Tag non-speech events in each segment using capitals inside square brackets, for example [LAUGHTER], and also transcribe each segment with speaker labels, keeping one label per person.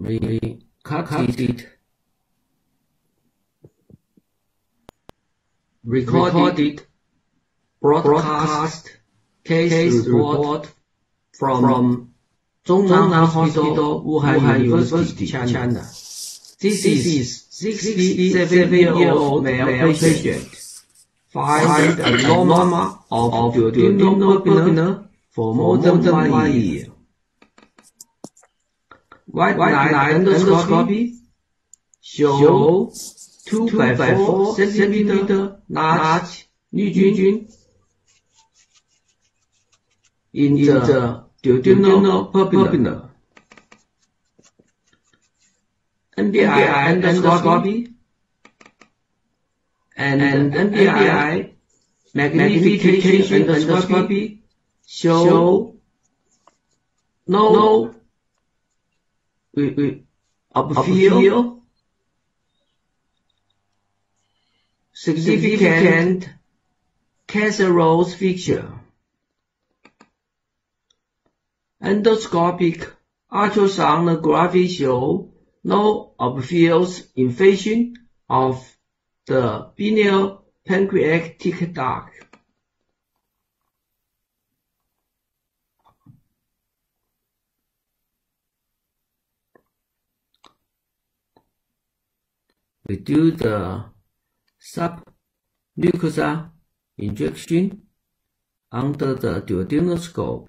Speaker 1: recorded, recorded. Broadcast. Case report from Zhongnan Hospital, Wuhan University, China. This is 67-year-old male patient. find abnormal of duodenal for more than one year. White light endoscopy show 2 by 4 centimeter large 绿菌 in the duodenal papilla. NBI endoscopy and NBI magnification endoscopy show no, no we, we upfield significant cancerous feature. Endoscopic ultrasonography show no obvious invasion of the pineal pancreatic duct. Do the submucosal injection under the duodenoscope.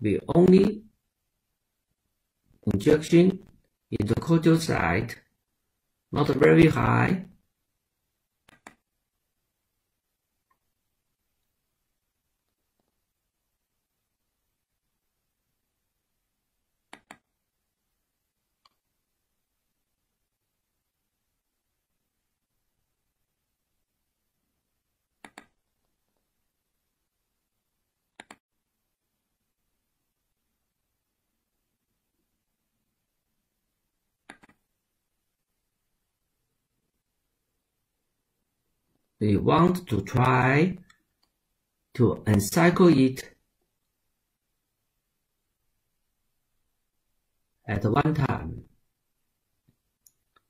Speaker 1: We only injection in the caudal side, not very high. We want to try to encircle it at one time.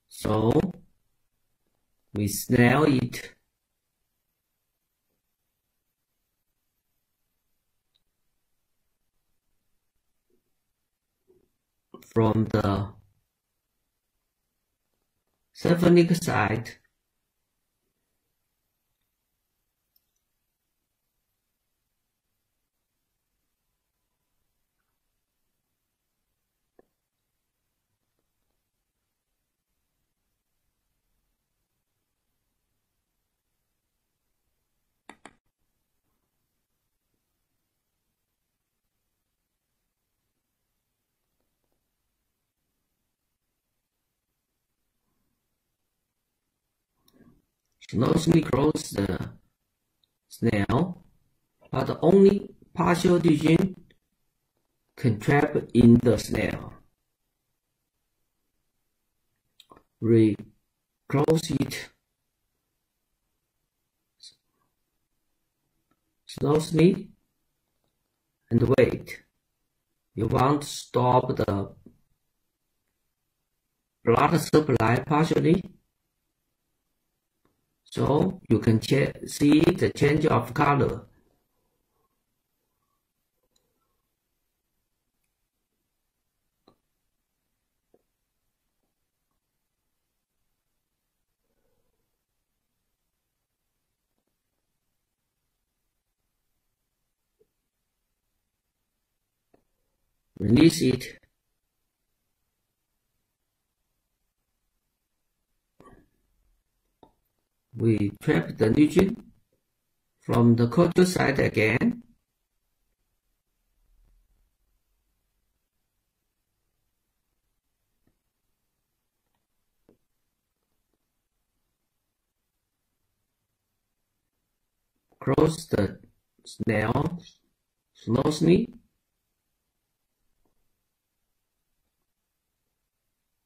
Speaker 1: So we snare it from the symphonic side closely close the snare, but only partial division can trap in the snare. Reclose it slowly and wait. You want to stop the blood supply partially so you can see the change of color. Release it we trap the lesion from the caudal side again. Close the snare slowly.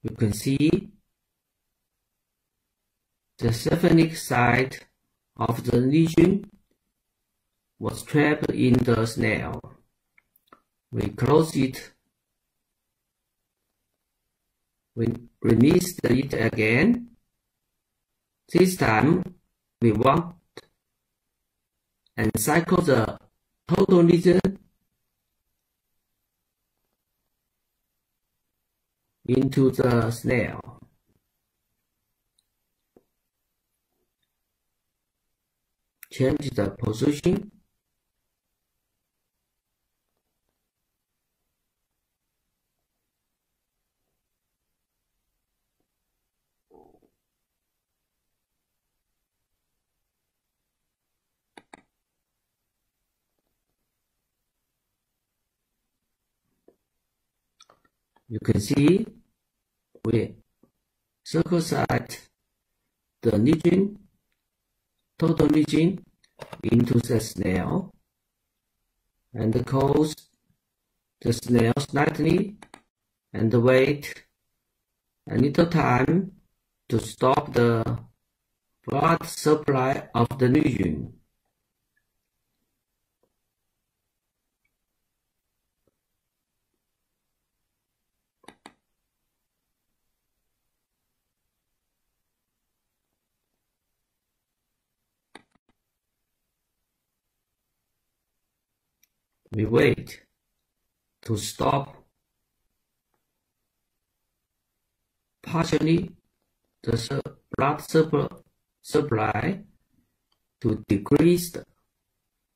Speaker 1: You can see the symphonic side of the lesion was trapped in the snare. We close it. We release it again. This time we want and cycle the total region into the snare. Change the position. You can see we circumcise the region, total region into the snare and close the snare slightly and wait a little time to stop the blood supply of the region. We wait to stop partially the blood supply to decrease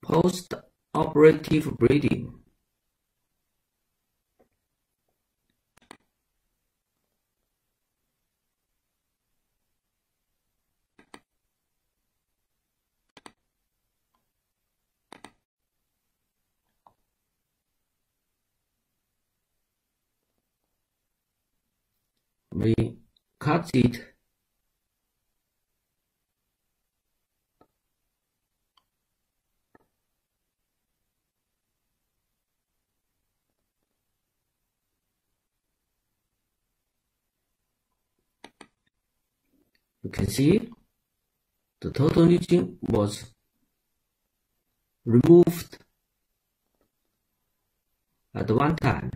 Speaker 1: post-operative bleeding. We cut it. You can see the total region was removed at one time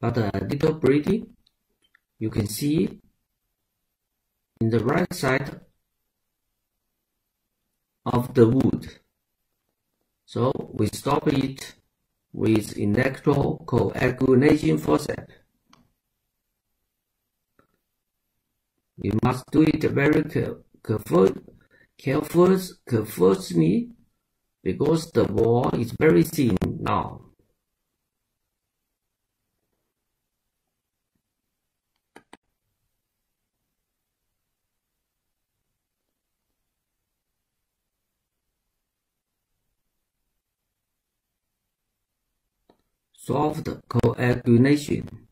Speaker 1: but a little bleeding you can see in the right side of the wood. So we stop it with electrocoagulation forceps. You must do it very careful, careful, carefully because the wall is very thin now. Soft coagulation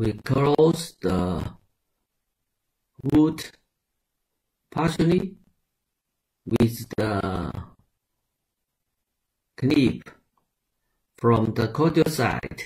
Speaker 1: we close the wood partially with the clip from the caudal side.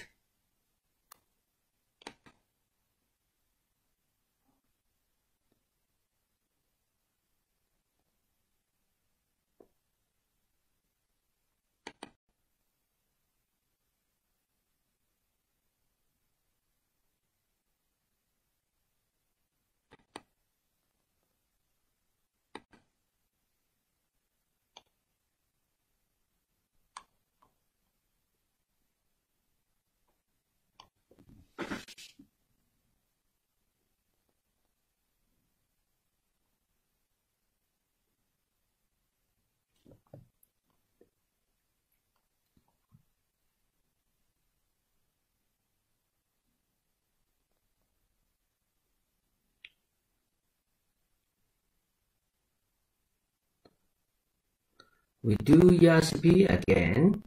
Speaker 1: we do YASP again,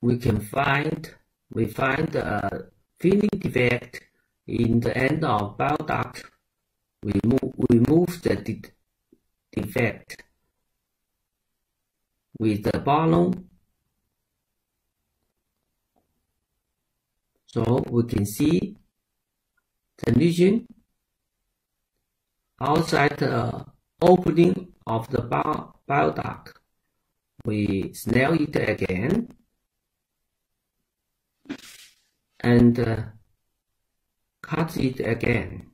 Speaker 1: we can find, we find a filling defect in the end of bile duct. We move, we the de defect with the balloon. So we can see the lesion outside the opening of the bile duct. We snare it again and uh, cut it again.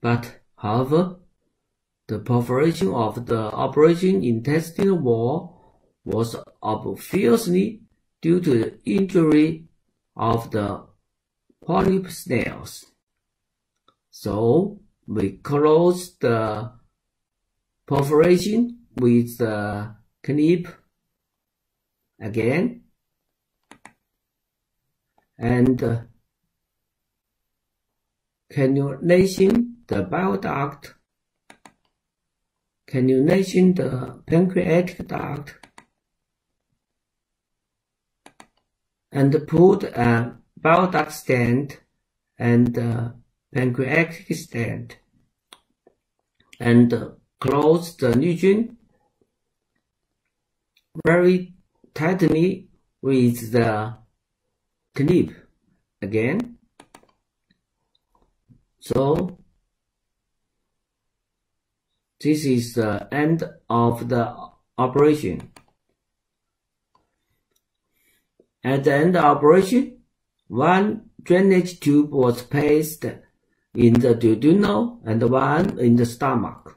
Speaker 1: But, however, the perforation of the operation intestinal wall was obviously due to the injury of the polyp snares. So we closed the perforation with the clip again and uh, cannulation the bile duct cannulation the pancreatic duct and put a bile duct stent and pancreatic stent and close the lesion very tightly with the clip again. So this is the end of the operation. At the end of operation, one drainage tube was placed in the duodenum and one in the stomach.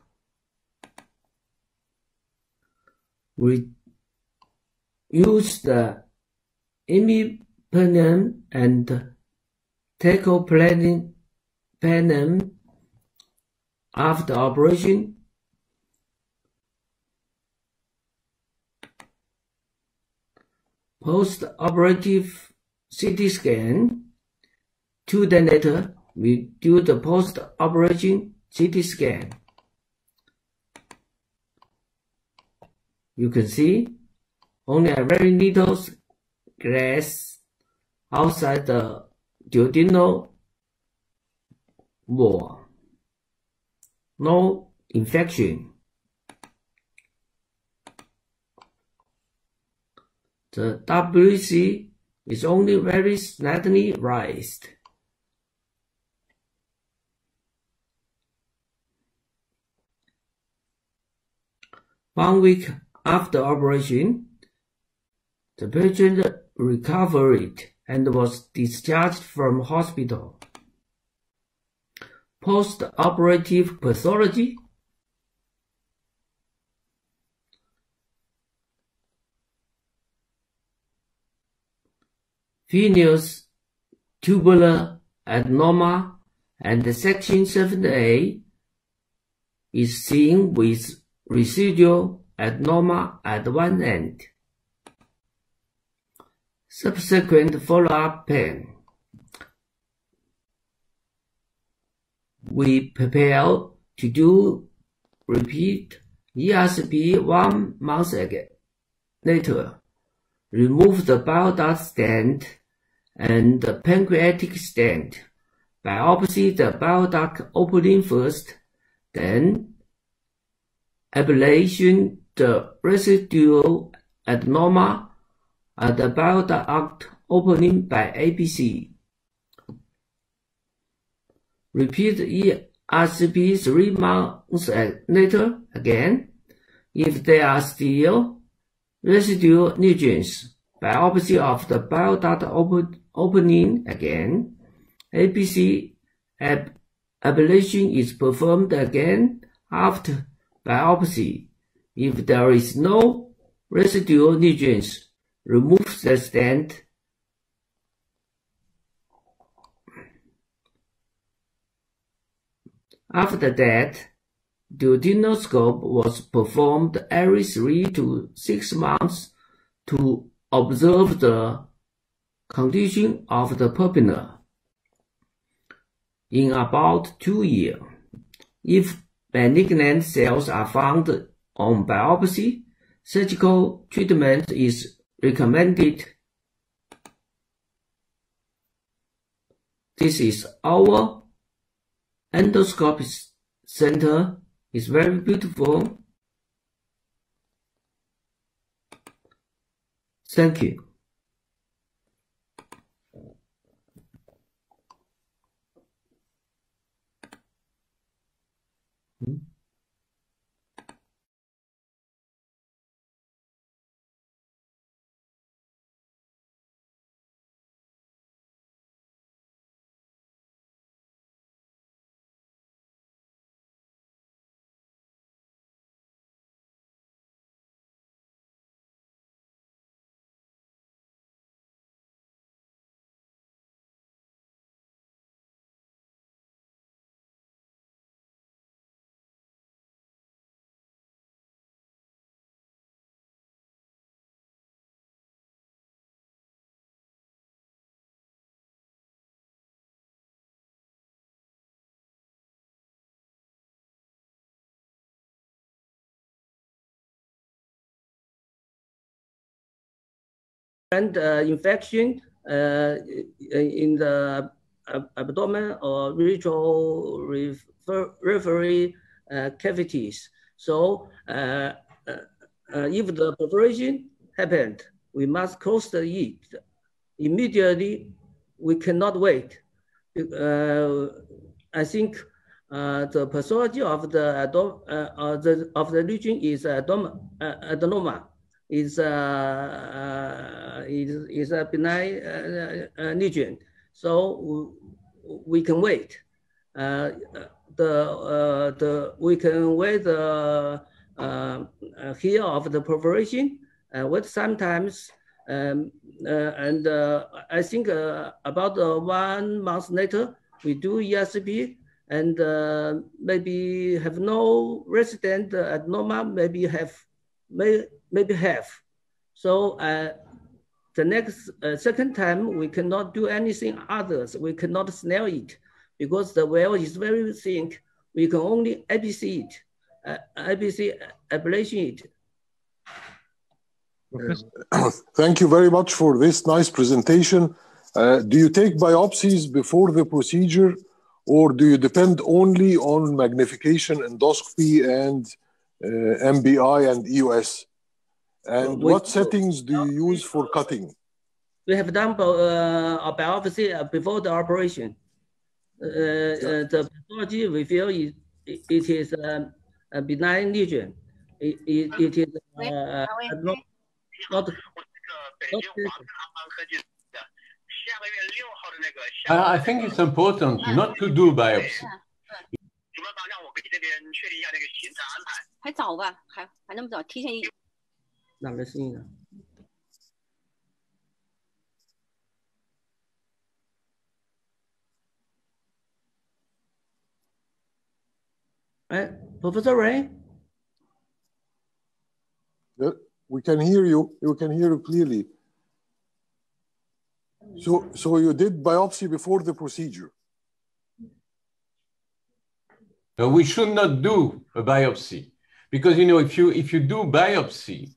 Speaker 1: We used the imipenem and teicoplanin after operation post-operative CT scan. Two days later, we do the post-operative CT scan. You can see only a very little grass outside the duodenal wall. No infection. The WC is only very slightly raised. One week after operation, the patient recovered and was discharged from hospital. Post-operative pathology villous tubular adenoma and section 7A is seen with residual adenoma at one end. Subsequent follow-up pain. We prepare to do repeat ERCP one month again. later. Remove the bile duct stent and the pancreatic stent. Biopsy the bile duct opening first, then ablation the residual adenoma at the bile duct opening by APC. Repeat ERCP three months later again. If there are still residual lesions, biopsy of the bile duct open opening again. APC ab ablation is performed again after biopsy. If there is no residual lesions, remove the stent
Speaker 2: After that, duodenoscope was performed every three to six months to observe the condition of the papilla. In about two years, if malignant cells are found on biopsy, surgical treatment is recommended. This is our endoscopy center. It's very beautiful. Thank you. And uh, infection uh, in the abdomen or retroperitoneal uh, cavities. So if the perforation happened, we must close the immediately. We cannot wait. I think uh, the pathology of the, uh, the of the region is adenoma uh, is, is a benign uh, uh lesion. So we can wait. Uh, the uh, the we can wait the here of the perforation. what sometimes um, and I think about one month later we do ESP and uh, maybe have no resident adenoma, maybe have may, maybe have So uh, the next uh, second time, we cannot do anything others. We cannot snare it because the well is very thin. We can only APC it, uh, APC ablation it. [CLEARS THROAT]
Speaker 3: Thank you very much for this nice presentation. Uh, do you take biopsies before the procedure or do you depend only on magnification endoscopy and uh, NBI and EUS? And what settings do you use for cutting?
Speaker 2: We have done uh, a biopsy uh, before the operation. Uh, uh, the pathology we feel it, it is um, a benign lesion. It, it, it is uh, not, not,
Speaker 4: I think it's important not to do biopsy.
Speaker 5: 主办方让我给这边确定一下这个行程安排。还早吧，还还那么早，提前
Speaker 2: la vecina. Right. Professor
Speaker 3: Rey? We can hear you. We can hear you clearly. So, so you did biopsy before the procedure?
Speaker 4: No, we should not do a biopsy because you know if you if you do biopsy,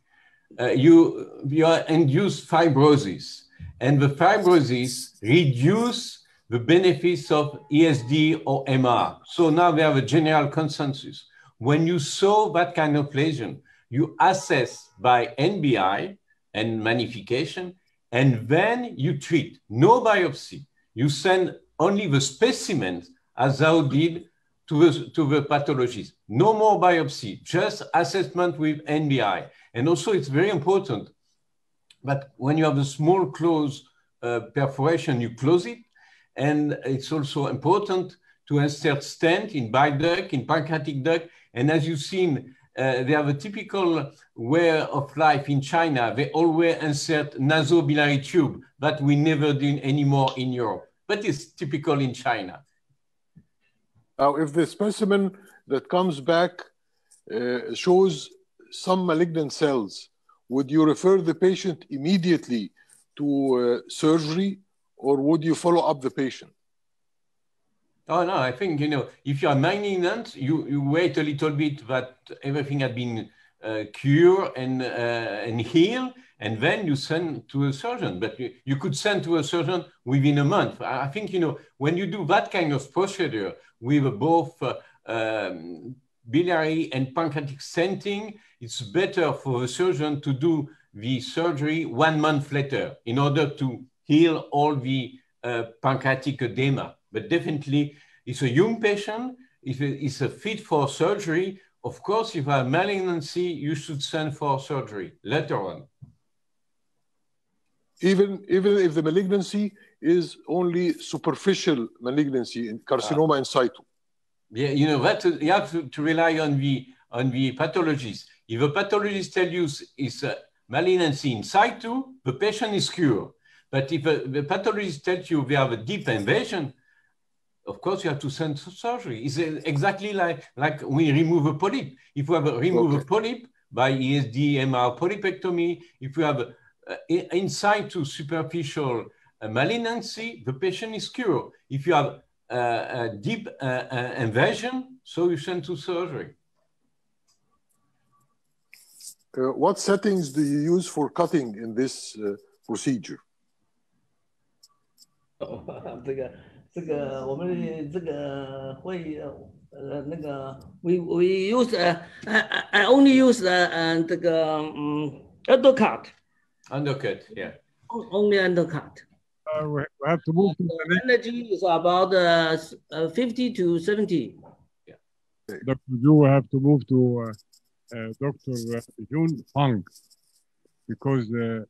Speaker 4: uh, you you induce fibrosis, and the fibrosis reduce the benefits of ESD or EMR. So now we have a general consensus. When you saw that kind of lesion, you assess by NBI and magnification, and then you treat. No biopsy. You send only the specimens as thou did to the, to the pathologist. No more biopsy, just assessment with NBI. And also it's very important that when you have a small close uh, perforation, you close it. And it's also important to insert stent in bile duct, in pancreatic duct. And as you've seen, uh, they have a typical way of life in China. They always insert nasobiliary tube that we never do anymore in Europe, but it's typical in China.
Speaker 3: Now, if the specimen that comes back uh, shows some malignant cells, would you refer the patient immediately to uh, surgery or would you follow up the patient?
Speaker 4: Oh no, I think you know if you are malignant, you, you wait a little bit that everything had been uh, cured and uh, and healed, and then you send to a surgeon. But you, you could send to a surgeon within a month. I think you know when you do that kind of procedure with both uh, um, biliary and pancreatic stenting, it's better for the surgeon to do the surgery one month later in order to heal all the uh, pancreatic edema but definitely it's a young patient. If it's a fit for surgery, of course, if you have malignancy, you should send for surgery later on.
Speaker 3: Even, even if the malignancy is only superficial malignancy in carcinoma uh, in situ.
Speaker 4: Yeah, you know that you have to, to rely on the on the pathologist. If a pathologist tells you it's a uh, malignancy in situ, the patient is cured. But if a, the pathologist tells you we have a deep invasion, of course you have to send to surgery. It's uh, exactly like, like we remove a polyp. If we have a, remove okay. a polyp by ESD, EMR polypectomy, if we have uh, a, a, inside to superficial uh, malignancy, the patient is cured. If you have uh, a deep uh, uh, invasion, so you send to surgery.
Speaker 3: Uh, what settings do you use for cutting in this uh, procedure?
Speaker 2: 这个这个我们这个会呃那个 we we use uh, I, I only use uh, uh 这个嗯 undercut
Speaker 4: undercut yeah
Speaker 2: only undercut
Speaker 6: uh, we have to move to the
Speaker 2: energy is about uh, uh, 50 to 70
Speaker 6: yeah Dr. Zhu have to move to uh, uh, Dr. Jun Fang because uh,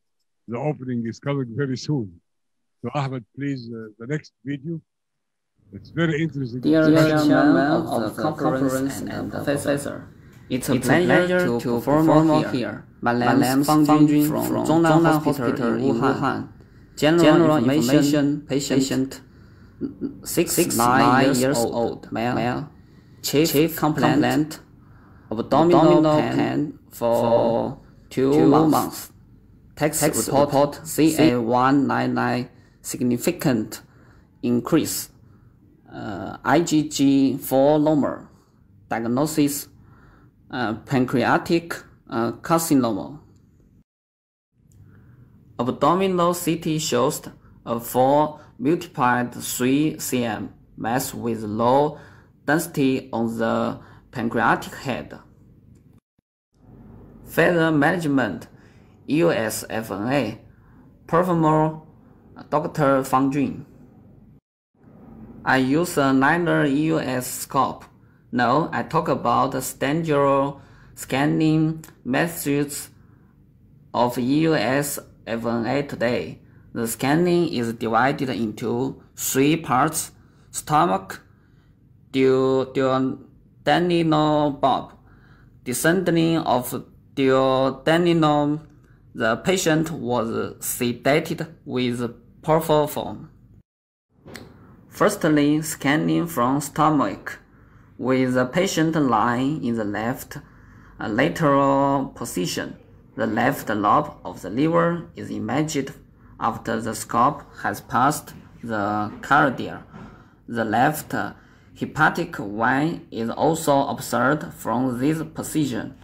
Speaker 6: the opening is coming very soon so Ahmed please uh, the next video it's very interesting.
Speaker 7: Dear, Dear Chairman of, of the conference and, and professor, it's a, it's pleasure, pleasure to perform here. here. My name is Fang Jun from, from Zhongnan Hospital in Wuhan. General, General information, patient, six, six nine, years, years old, male, male chief, chief complaint, abdominal, abdominal pain, pain for two, two months. months. Report, report CA199 significant increase uh, IgG4 lomer, diagnosis uh, pancreatic uh, carcinoma. Abdominal CT shows a 4 multiplied 3 cm mass with low density on the pancreatic head. Further management USFNA performer Dr. Fang Jun. I use a linear EUS scope. No, I talk about standard scanning methods of EUS FNA today. The scanning is divided into three parts, stomach, duodenal bulb, descending of duodenal, the patient was sedated with propofol. Firstly, scanning from stomach with the patient lying in the left lateral position. The left lobe of the liver is imaged after the scope has passed the cardia. The left hepatic vein is also observed from this position.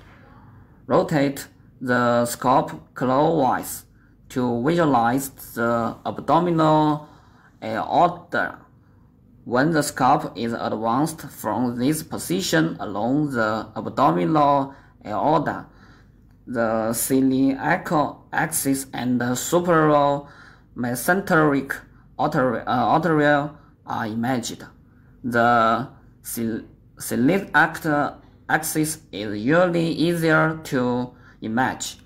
Speaker 7: Rotate the scope clockwise to visualize the abdominal aorta. When the scalp is advanced from this position along the abdominal aorta, the celiac axis and the superior mesenteric artery, uh, are imaged. The celiac axis is usually easier to image.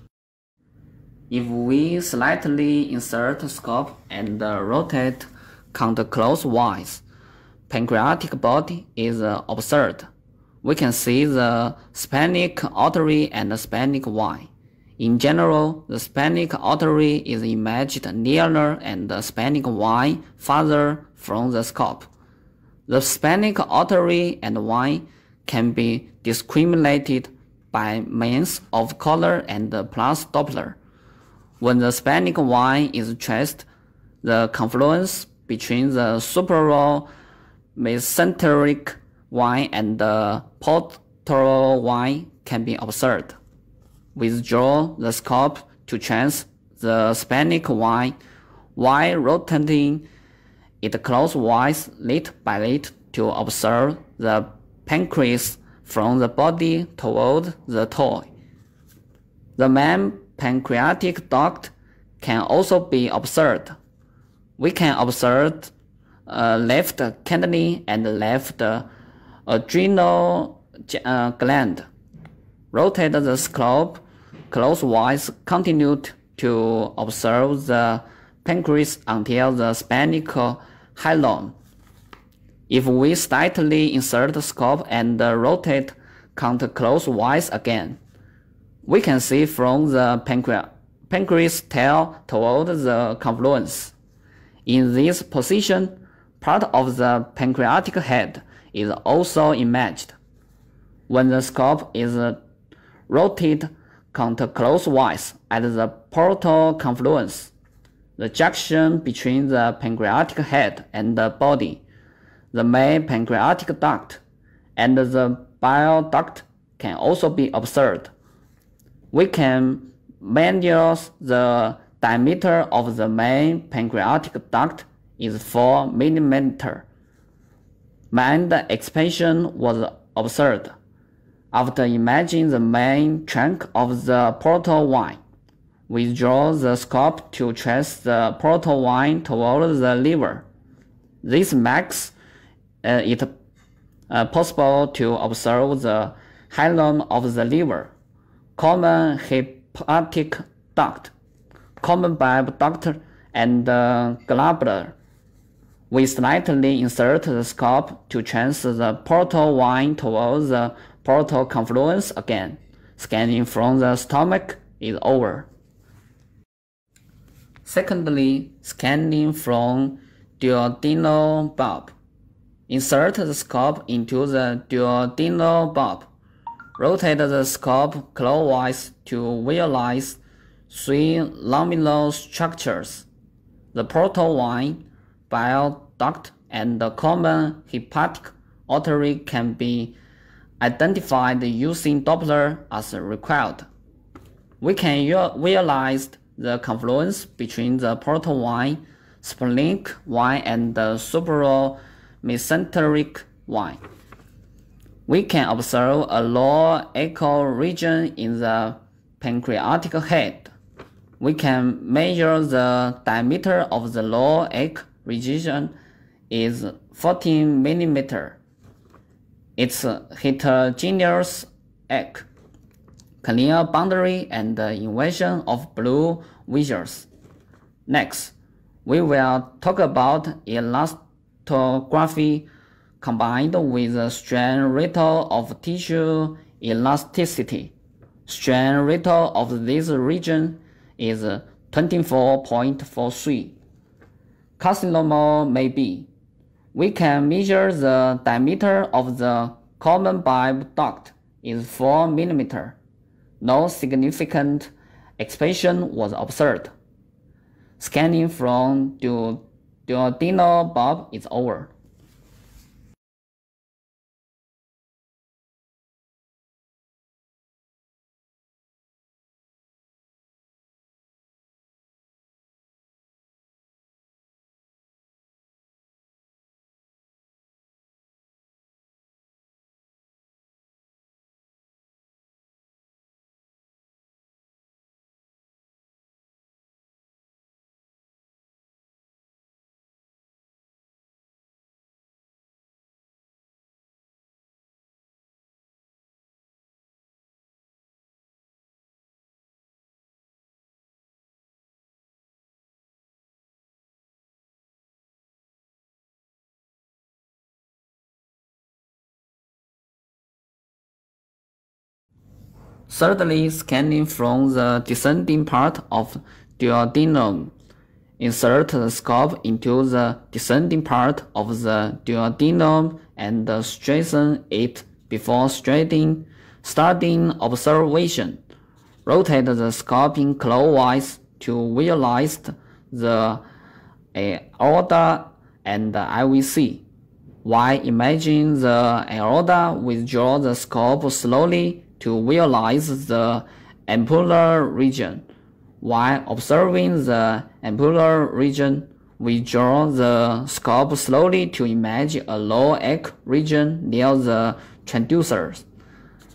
Speaker 7: If we slightly insert scope and rotate counterclockwise, pancreatic body is observed. We can see the splenic artery and the splenic vein. In general, the splenic artery is imaged nearer and the splenic vein farther from the scalp. The splenic artery and wine can be discriminated by means of color and plus Doppler. When the splenic wine is traced, the confluence between the superior mesenteric wine and the portal wine can be observed. Withdraw the scope to trace the splenic wine while rotating it clockwise lit by lit to observe the pancreas from the body toward the toy. The main pancreatic duct can also be observed. We can observe uh, left kidney and left adrenal uh, gland. Rotate the scope clockwise, continue to observe the pancreas until the splenic hilum. If we slightly insert the scope and rotate counterclockwise again, we can see from the pancreas, pancreas tail toward the confluence. In this position, part of the pancreatic head is also imaged. When the scope is rotated counterclockwise at the portal confluence, the junction between the pancreatic head and the body, the main pancreatic duct, and the bile duct can also be observed. We can measure the diameter of the main pancreatic duct is 4 mm. Mind expansion was observed after imaging the main trunk of the portal wine. Withdraw the scope to trace the portal wine toward the liver. This makes uh, it uh, possible to observe the hilum of the liver, common hepatic duct, common bile duct, and uh, gallbladder. We slightly insert the scope to trace the portal wine towards the portal confluence again. Scanning from the stomach is over. Secondly, scanning from duodenal bulb. Insert the scope into the duodenal bulb. Rotate the scope clockwise to visualize three luminal structures. The portal wine, bile duct, and the common hepatic artery can be identified using Doppler as required. We can realize the confluence between the portal wine, splenic wine, and the superior mesenteric wine. We can observe a low echo region in the pancreatic head. We can measure the diameter of the low echo region is 14 millimeter. It's uh, heterogeneous uh, egg clear boundary and invasion of blue visuals. Next, we will talk about elastography combined with the strain rate of tissue elasticity. Strain rate of this region is 24.43. Carcinoma may be. We can measure the diameter of the common bile duct is 4 millimeter no significant expansion was observed. Scanning from duodenal bulb is over. Thirdly, scanning from the descending part of duodenum insert the scope into the descending part of the duodenum and straighten it before starting, starting observation. Rotate the scope clockwise to visualize the uh, aorta and IVC. While imaging the aorta, withdraw the scope slowly to visualize the ampular region. While observing the ampular region, withdraw the scope slowly to image a low echo region near the transducers.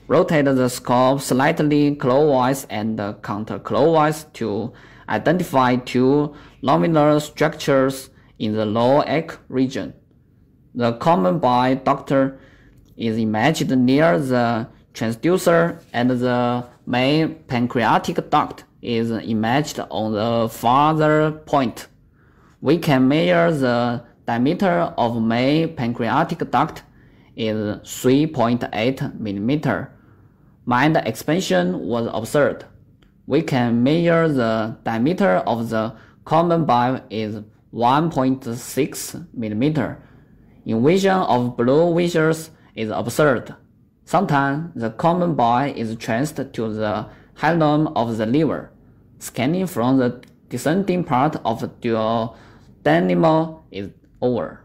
Speaker 7: Rotate the scope slightly clockwise and counterclockwise to identify two laminar structures in the low echo region. The common bile duct is imaged near the transducer and the main pancreatic duct is imaged on the farther point. We can measure the diameter of main pancreatic duct is 3.8 millimeter. Mind expansion was observed. We can measure the diameter of the common bile is 1.6 millimeter. Invasion of blue vessels is observed. Sometimes the common bile is traced to the hilum of the liver. Scanning from the descending part of the duodenum is over.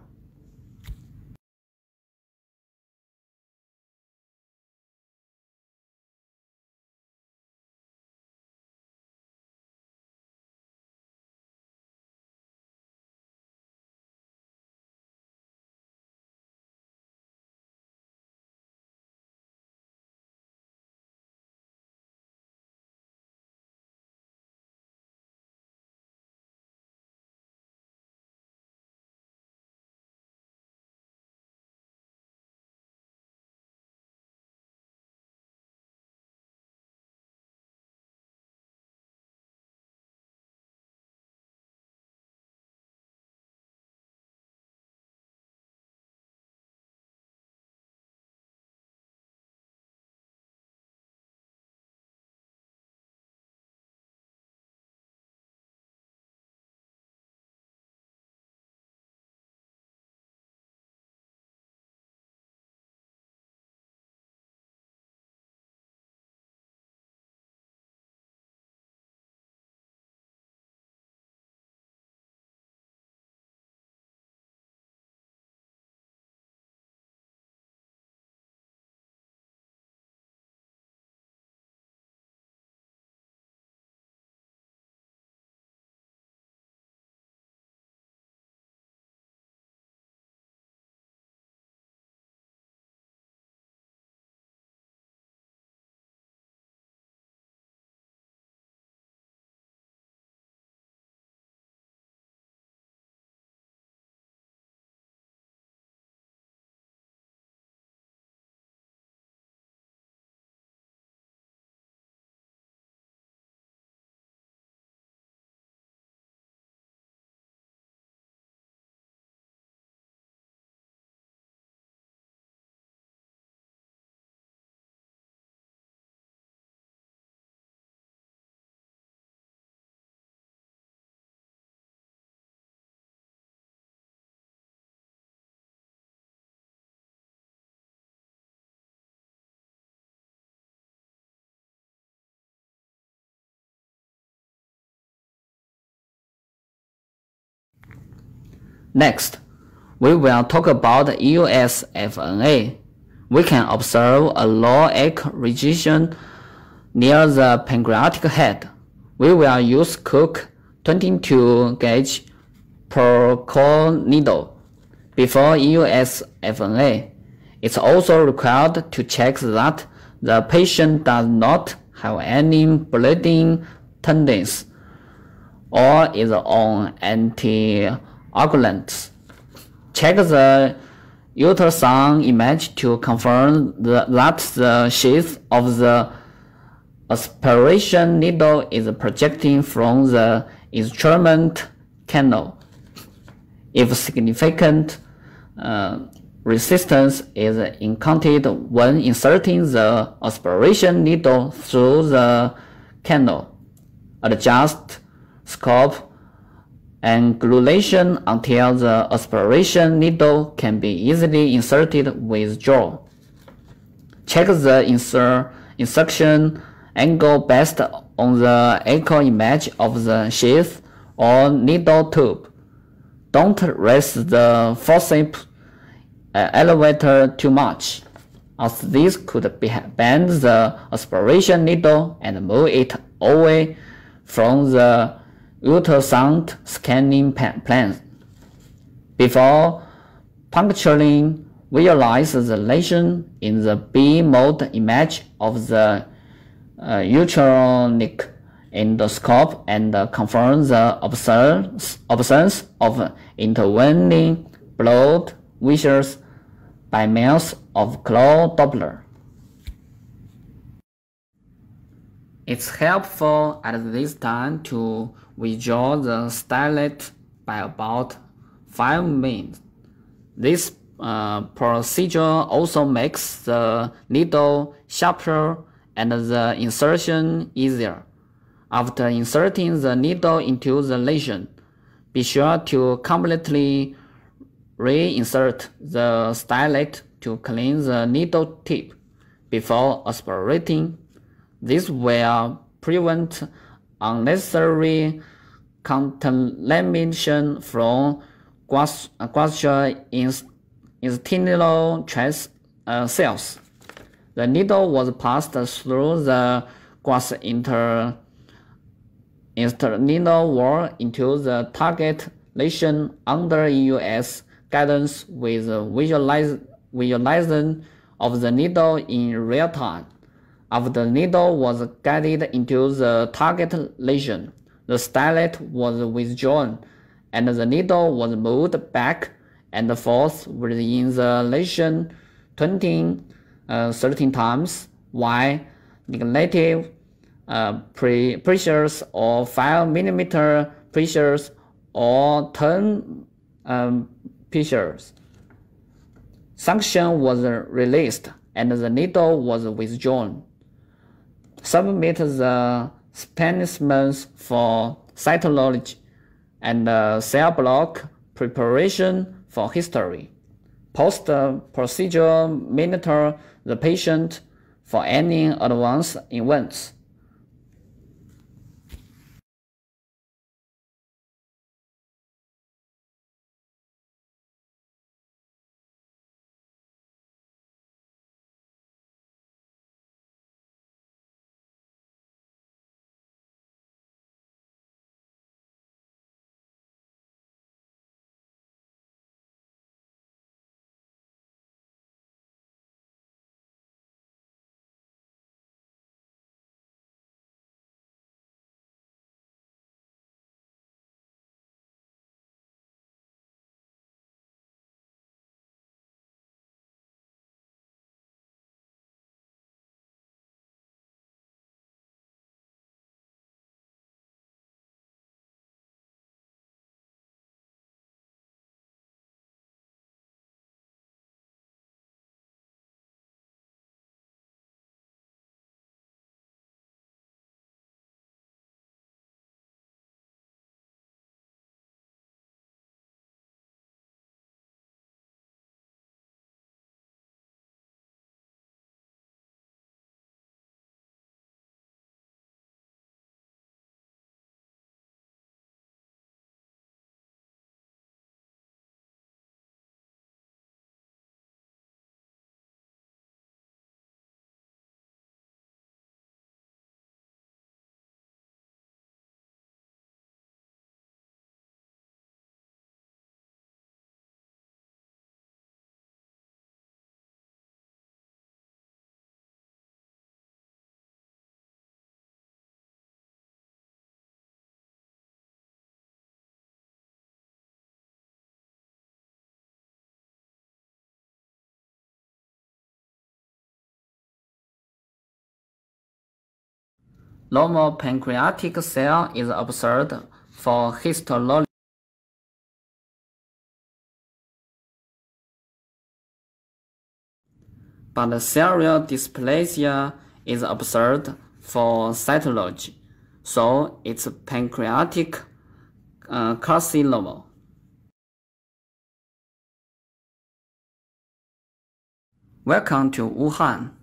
Speaker 7: Next, we will talk about EUS FNA. We can observe a low echo region near the pancreatic head. We will use Cook 22 gauge ProCore needle. Before EUS FNA, it's also required to check that the patient does not have any bleeding tendencies or is on anti arguments. Check the ultrasound image to confirm the, that the sheath of the aspiration needle is projecting from the instrument canal. If significant uh, resistance is encountered when inserting the aspiration needle through the canal, adjust scope and angulation until the aspiration needle can be easily inserted with jaw. Check the insert, insertion angle based on the echo image of the sheath or needle tube. Don't raise the forceps uh, elevator too much, as this could bend the aspiration needle and move it away from the ultrasound scanning plane. Before puncturing, visualize the lesion in the B mode image of the uh, ultrasonic endoscope and confirm the absence, absence of intervening blood vessels by means of color Doppler. It's helpful at this time to withdraw the stylet by about 5 minutes. This uh, procedure also makes the needle sharper and the insertion easier. After inserting the needle into the lesion, be sure to completely reinsert the stylet to clean the needle tip before aspirating. This will prevent unnecessary contamination from gastrointestinal tract uh, cells. The needle was passed through the gastrointestinal wall into the target lesion under EUS guidance with visualization of the needle in real time. After the needle was guided into the target lesion, the stylet was withdrawn and the needle was moved back and forth within the lesion 20 uh, 13 times while negative uh, pre pressures or 5 millimeter pressures or 10 um, pressures. Suction was released and the needle was withdrawn submit the specimens for cytology and uh, cell block preparation for history. Post-procedure monitor the patient for any adverse events. Normal pancreatic cell is observed for histology. But serial dysplasia is observed for cytology, so its pancreatic uh, carcinoma. Welcome to Wuhan.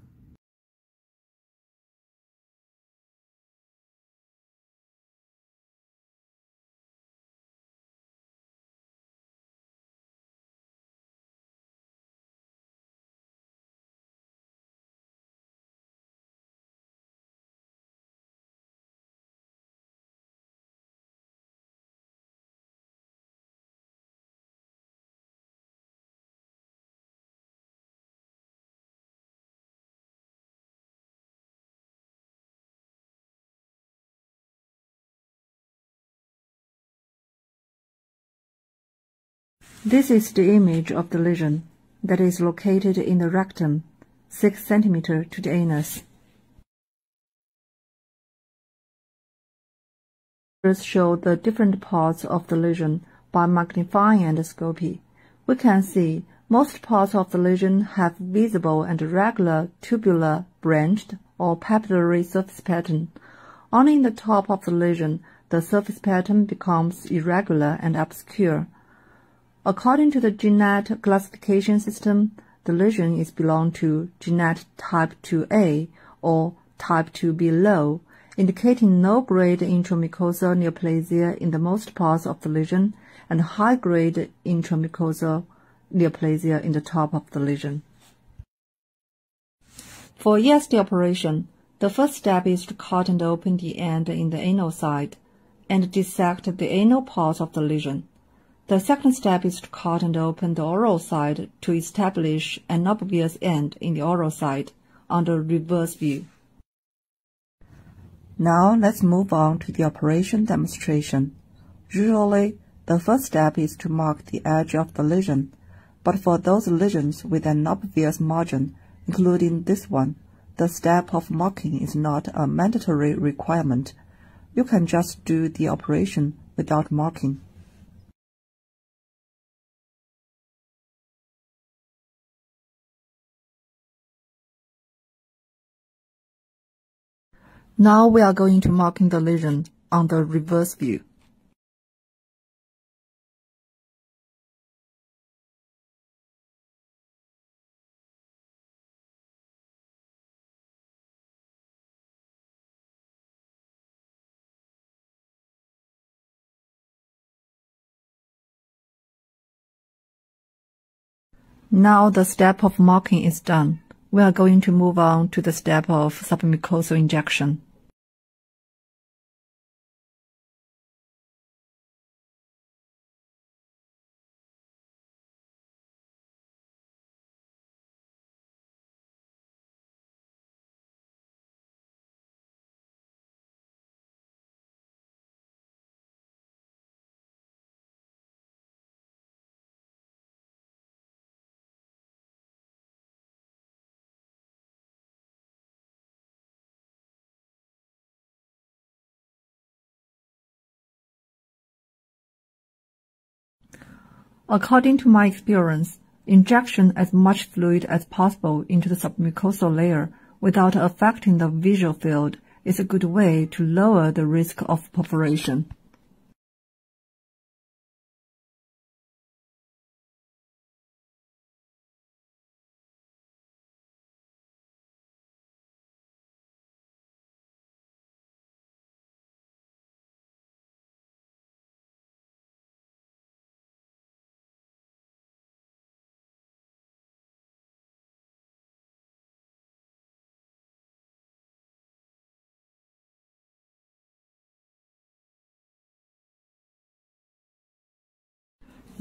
Speaker 8: This is the image of the lesion that is located in the rectum, 6 cm to the anus. Figures show the different parts of the lesion by magnifying endoscopy. We can see most parts of the lesion have visible and regular tubular, branched, or papillary surface pattern. Only in the top of the lesion, the surface pattern becomes irregular and obscure. According to the JNET classification system, the lesion is belong to JNET type 2A or type 2B low, indicating no grade intramucosal neoplasia in the most parts of the lesion and high grade intramucosal neoplasia in the top of the lesion. For ESD operation, the first step is to cut and open the end in the anal side and dissect the anal parts of the lesion. The second step is to cut and open the oral side to establish an obvious end in the oral side under reverse view. Now let's move on to the operation demonstration. Usually, the first step is to mark the edge of the lesion, but for those lesions with an obvious margin, including this one, the step of marking is not a mandatory requirement. You can just do the operation without marking. Now we are going to marking the lesion on the reverse view. Now the step of marking is done. We are going to move on to the step of submucosal injection. According to my experience, injection as much fluid as possible into the submucosal layer without affecting the visual field is a good way to lower the risk of perforation.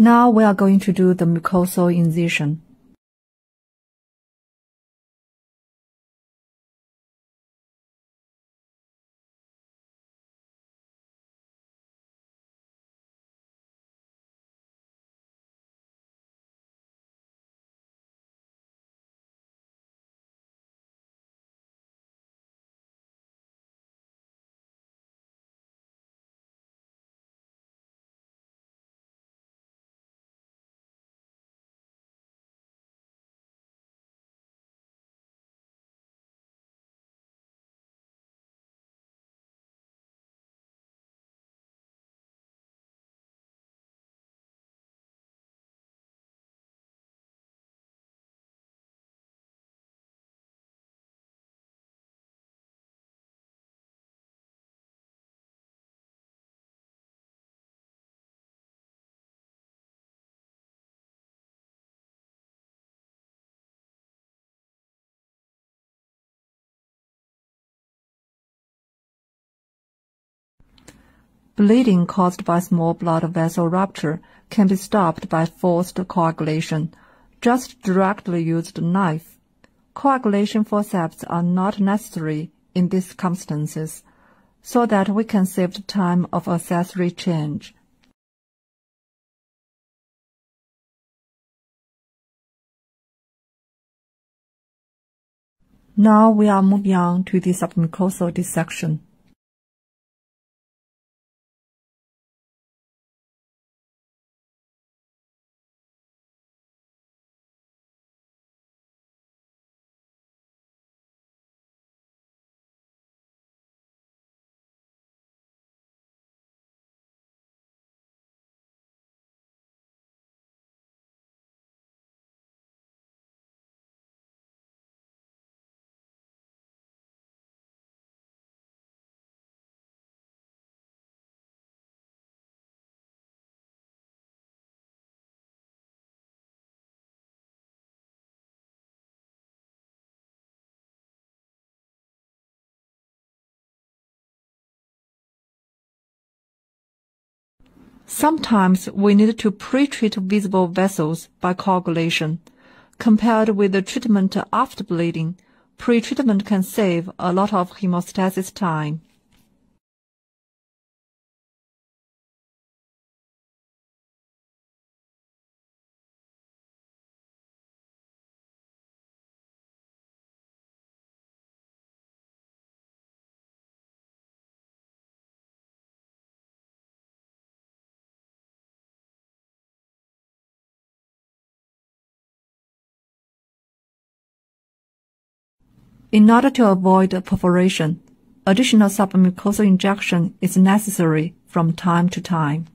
Speaker 8: Now we are going to do the mucosal incision. Bleeding caused by small blood vessel rupture can be stopped by forced coagulation. Just directly use the knife. Coagulation forceps are not necessary in these circumstances, so that we can save the time of accessory change. Now we are moving on to the submucosal dissection. Sometimes we need to pre-treat visible vessels by coagulation. Compared with the treatment after bleeding, pre-treatment can save a lot of hemostasis time. In order to avoid perforation, additional submucosal injection is necessary from time to time.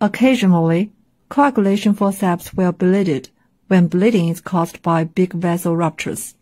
Speaker 8: Occasionally, coagulation forceps will be bleeded when bleeding is caused by big vessel ruptures.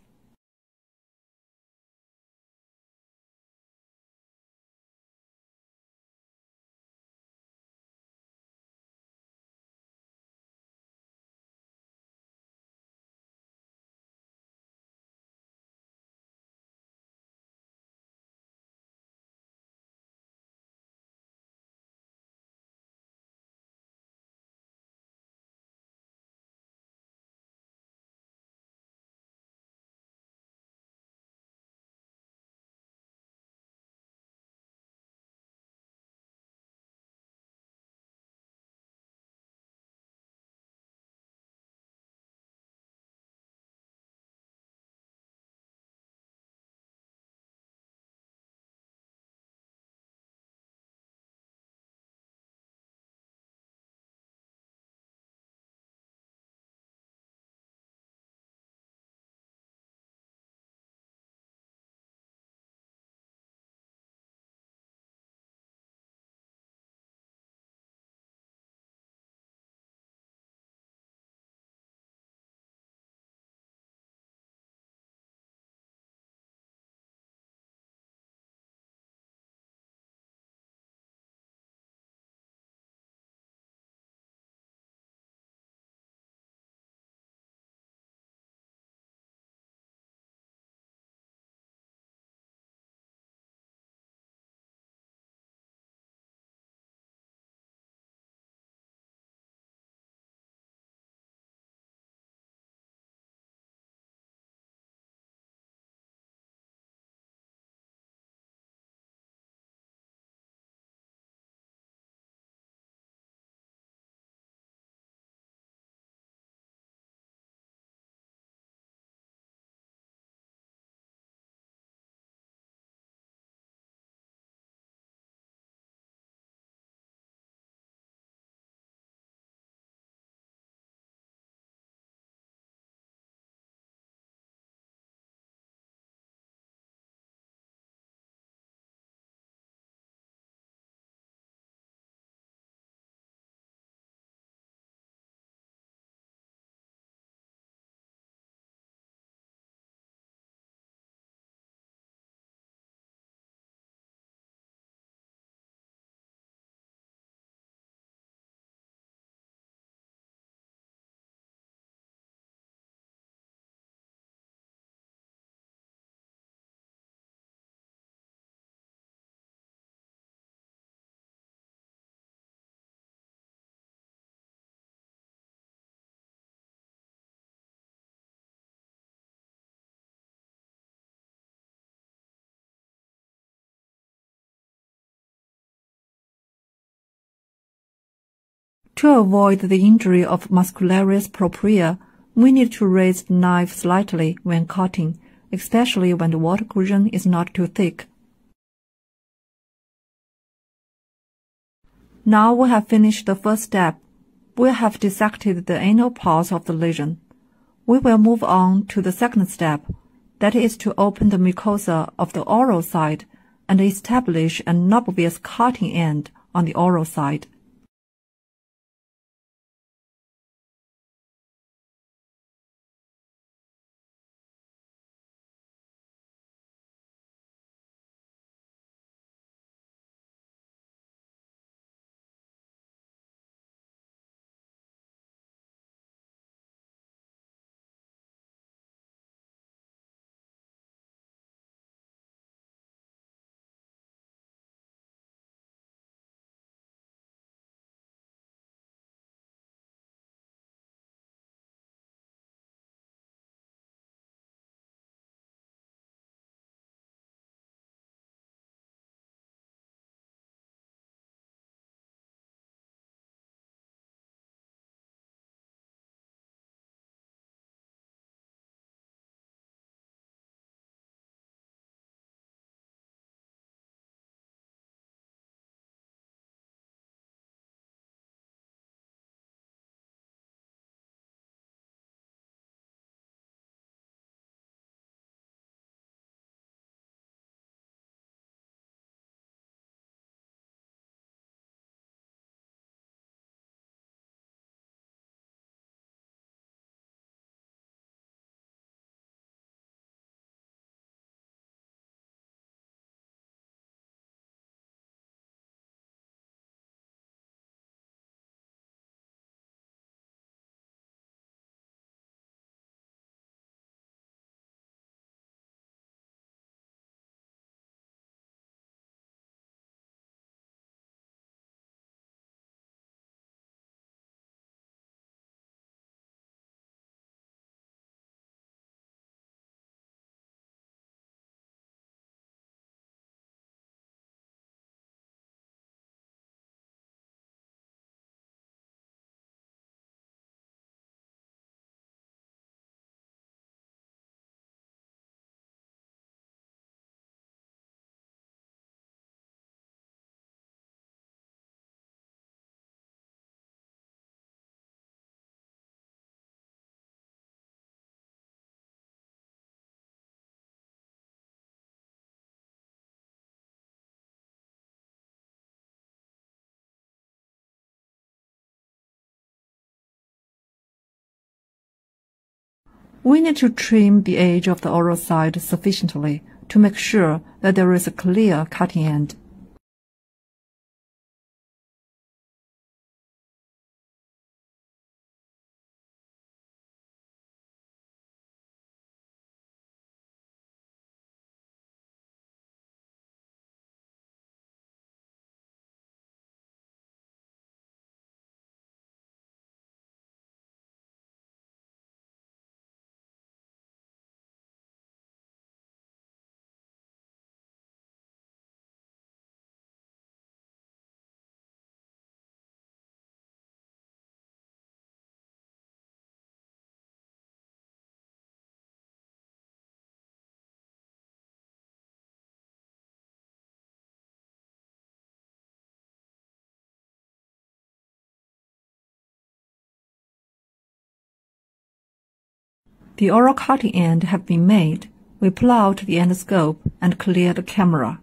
Speaker 8: To avoid the injury of muscularis propria, we need to raise the knife slightly when cutting, especially when the water cushion is not too thick. Now we have finished the first step. We have dissected the anal parts of the lesion. We will move on to the second step, that is to open the mucosa of the oral side and establish an obvious cutting end on the oral side. We need to trim the edge of the oral side sufficiently to make sure that there is a clear cutting end. The oral cutting end have been made. We pull out the endoscope and clear the camera.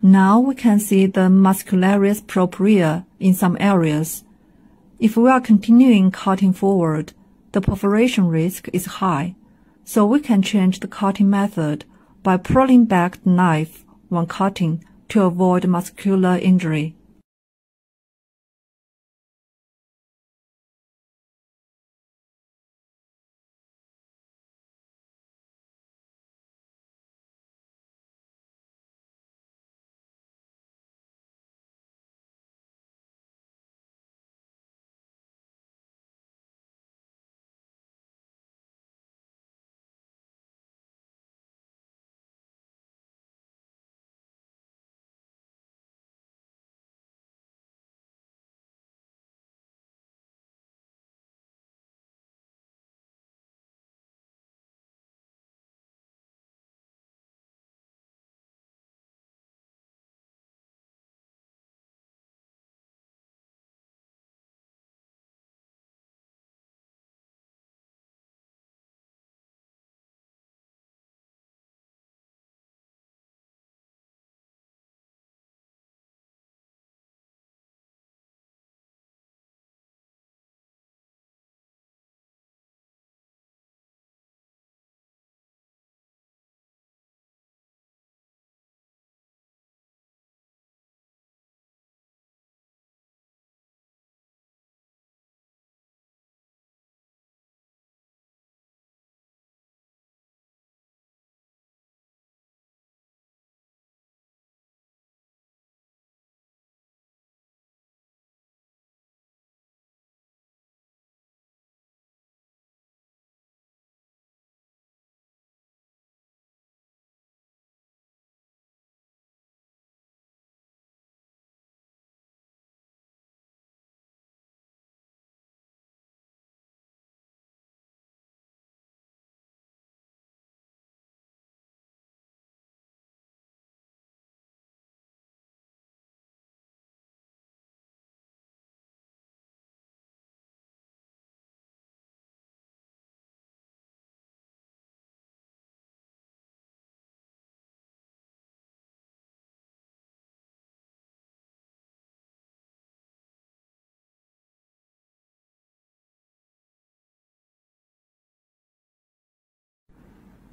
Speaker 8: Now we can see the muscularis propria in some areas. If we are continuing cutting forward, the perforation risk is high, so we can change the cutting method by pulling back the knife when cutting to avoid muscular injury.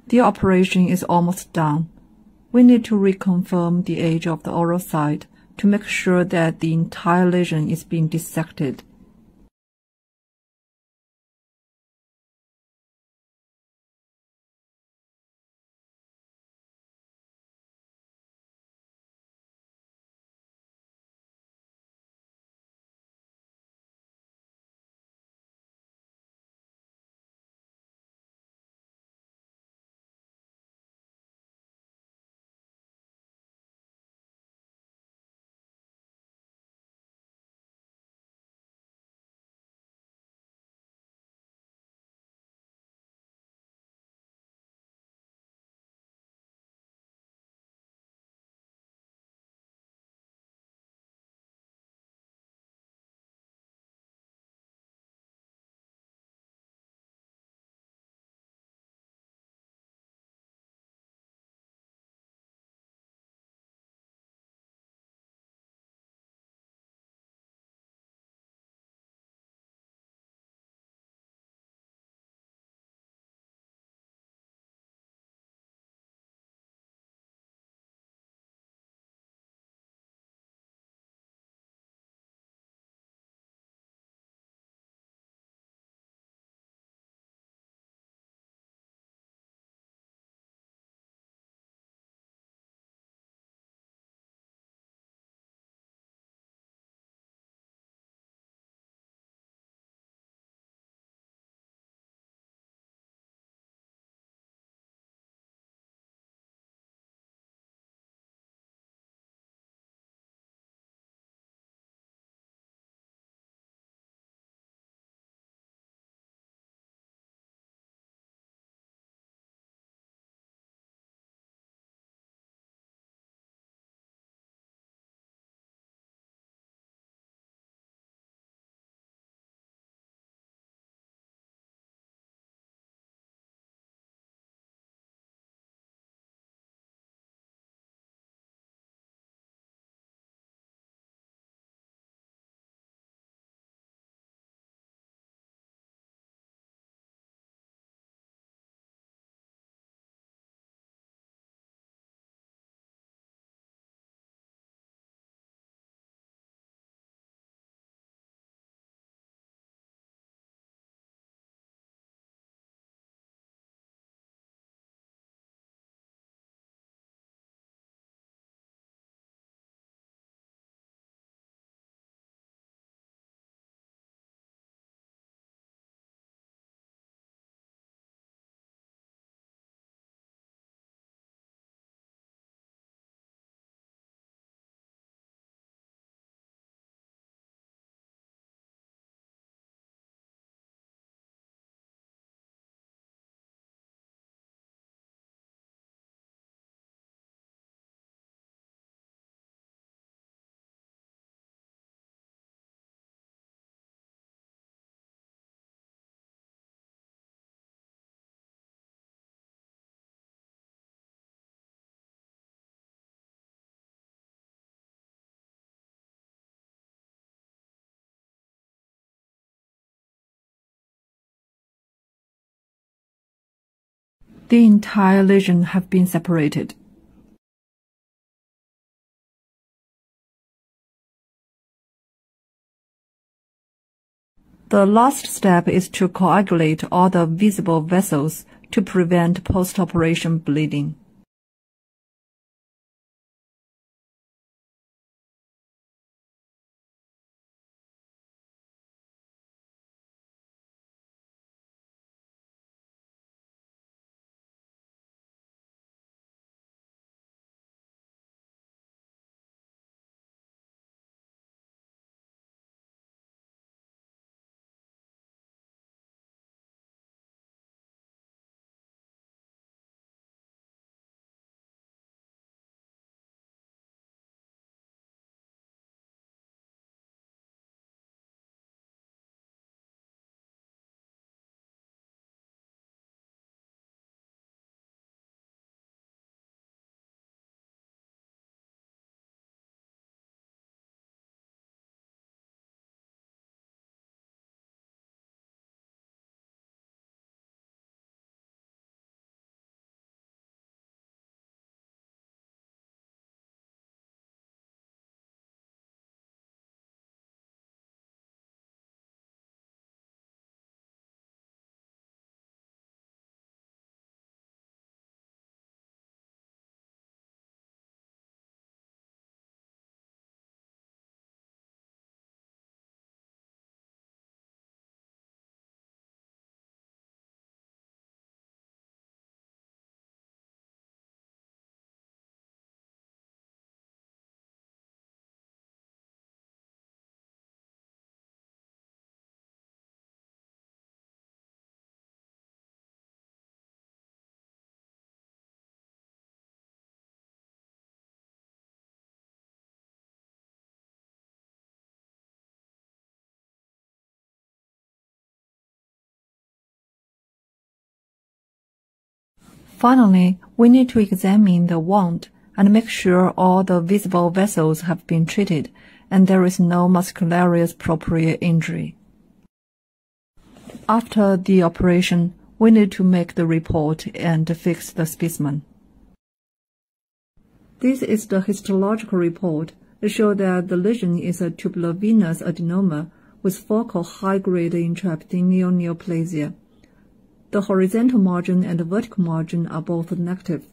Speaker 8: The operation is almost done. We need to reconfirm the age of the oral site to make sure that the entire lesion is being dissected. The entire lesion have been separated. The last step is to coagulate all the visible vessels to prevent post-operation bleeding. Finally, we need to examine the wound and make sure all the visible vessels have been treated and there is no muscularis propria injury. After the operation, we need to make the report and fix the specimen. This is the histological report. It shows that the lesion is a tubular villous adenoma with focal high-grade intraepithelial neoplasia. The horizontal margin and the vertical margin are both negative.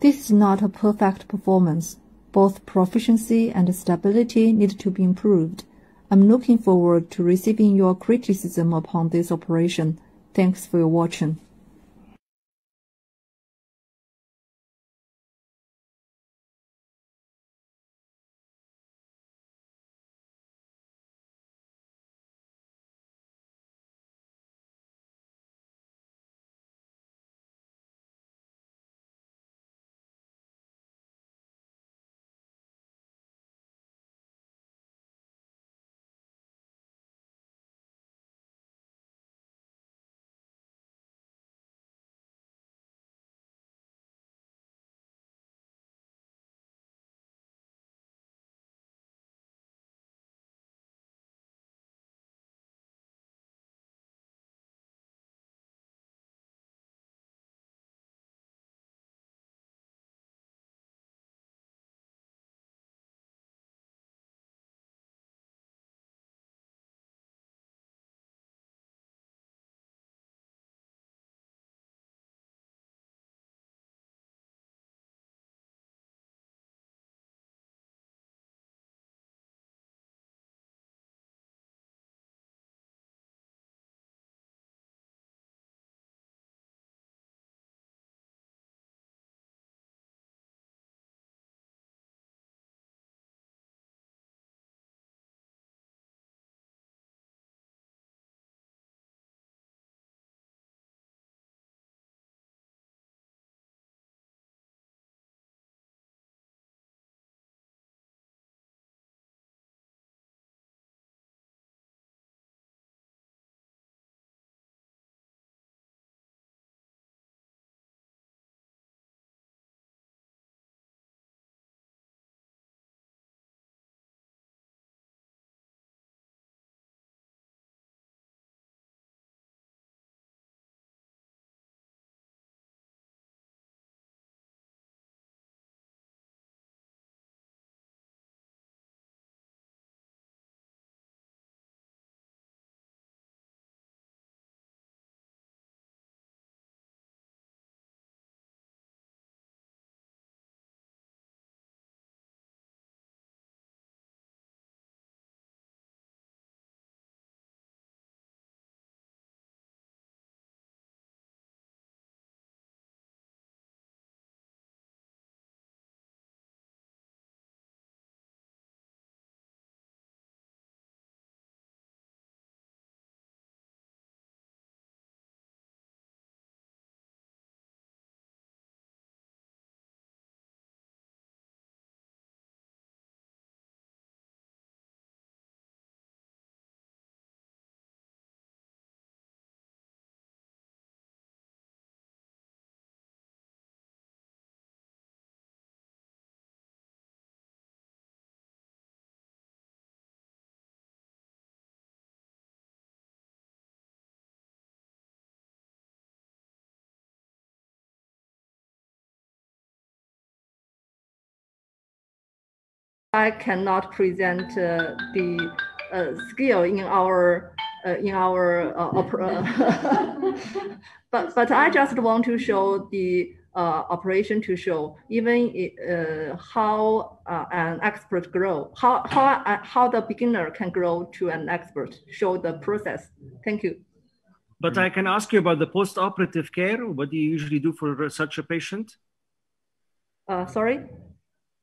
Speaker 8: This is not a perfect performance. Both proficiency and stability need to be improved. I'm looking forward to receiving your criticism upon this operation. Thanks for your watching.
Speaker 9: I cannot present uh, the uh, skill in our uh, in our uh, [LAUGHS] but but I just want to show the uh, operation to show even uh, how uh, an expert grow, how how uh, how the beginner can grow to an expert. Show the process. Thank you.
Speaker 10: But I can ask you about the post-operative care. What do you usually do for such a patient?
Speaker 9: Uh, sorry.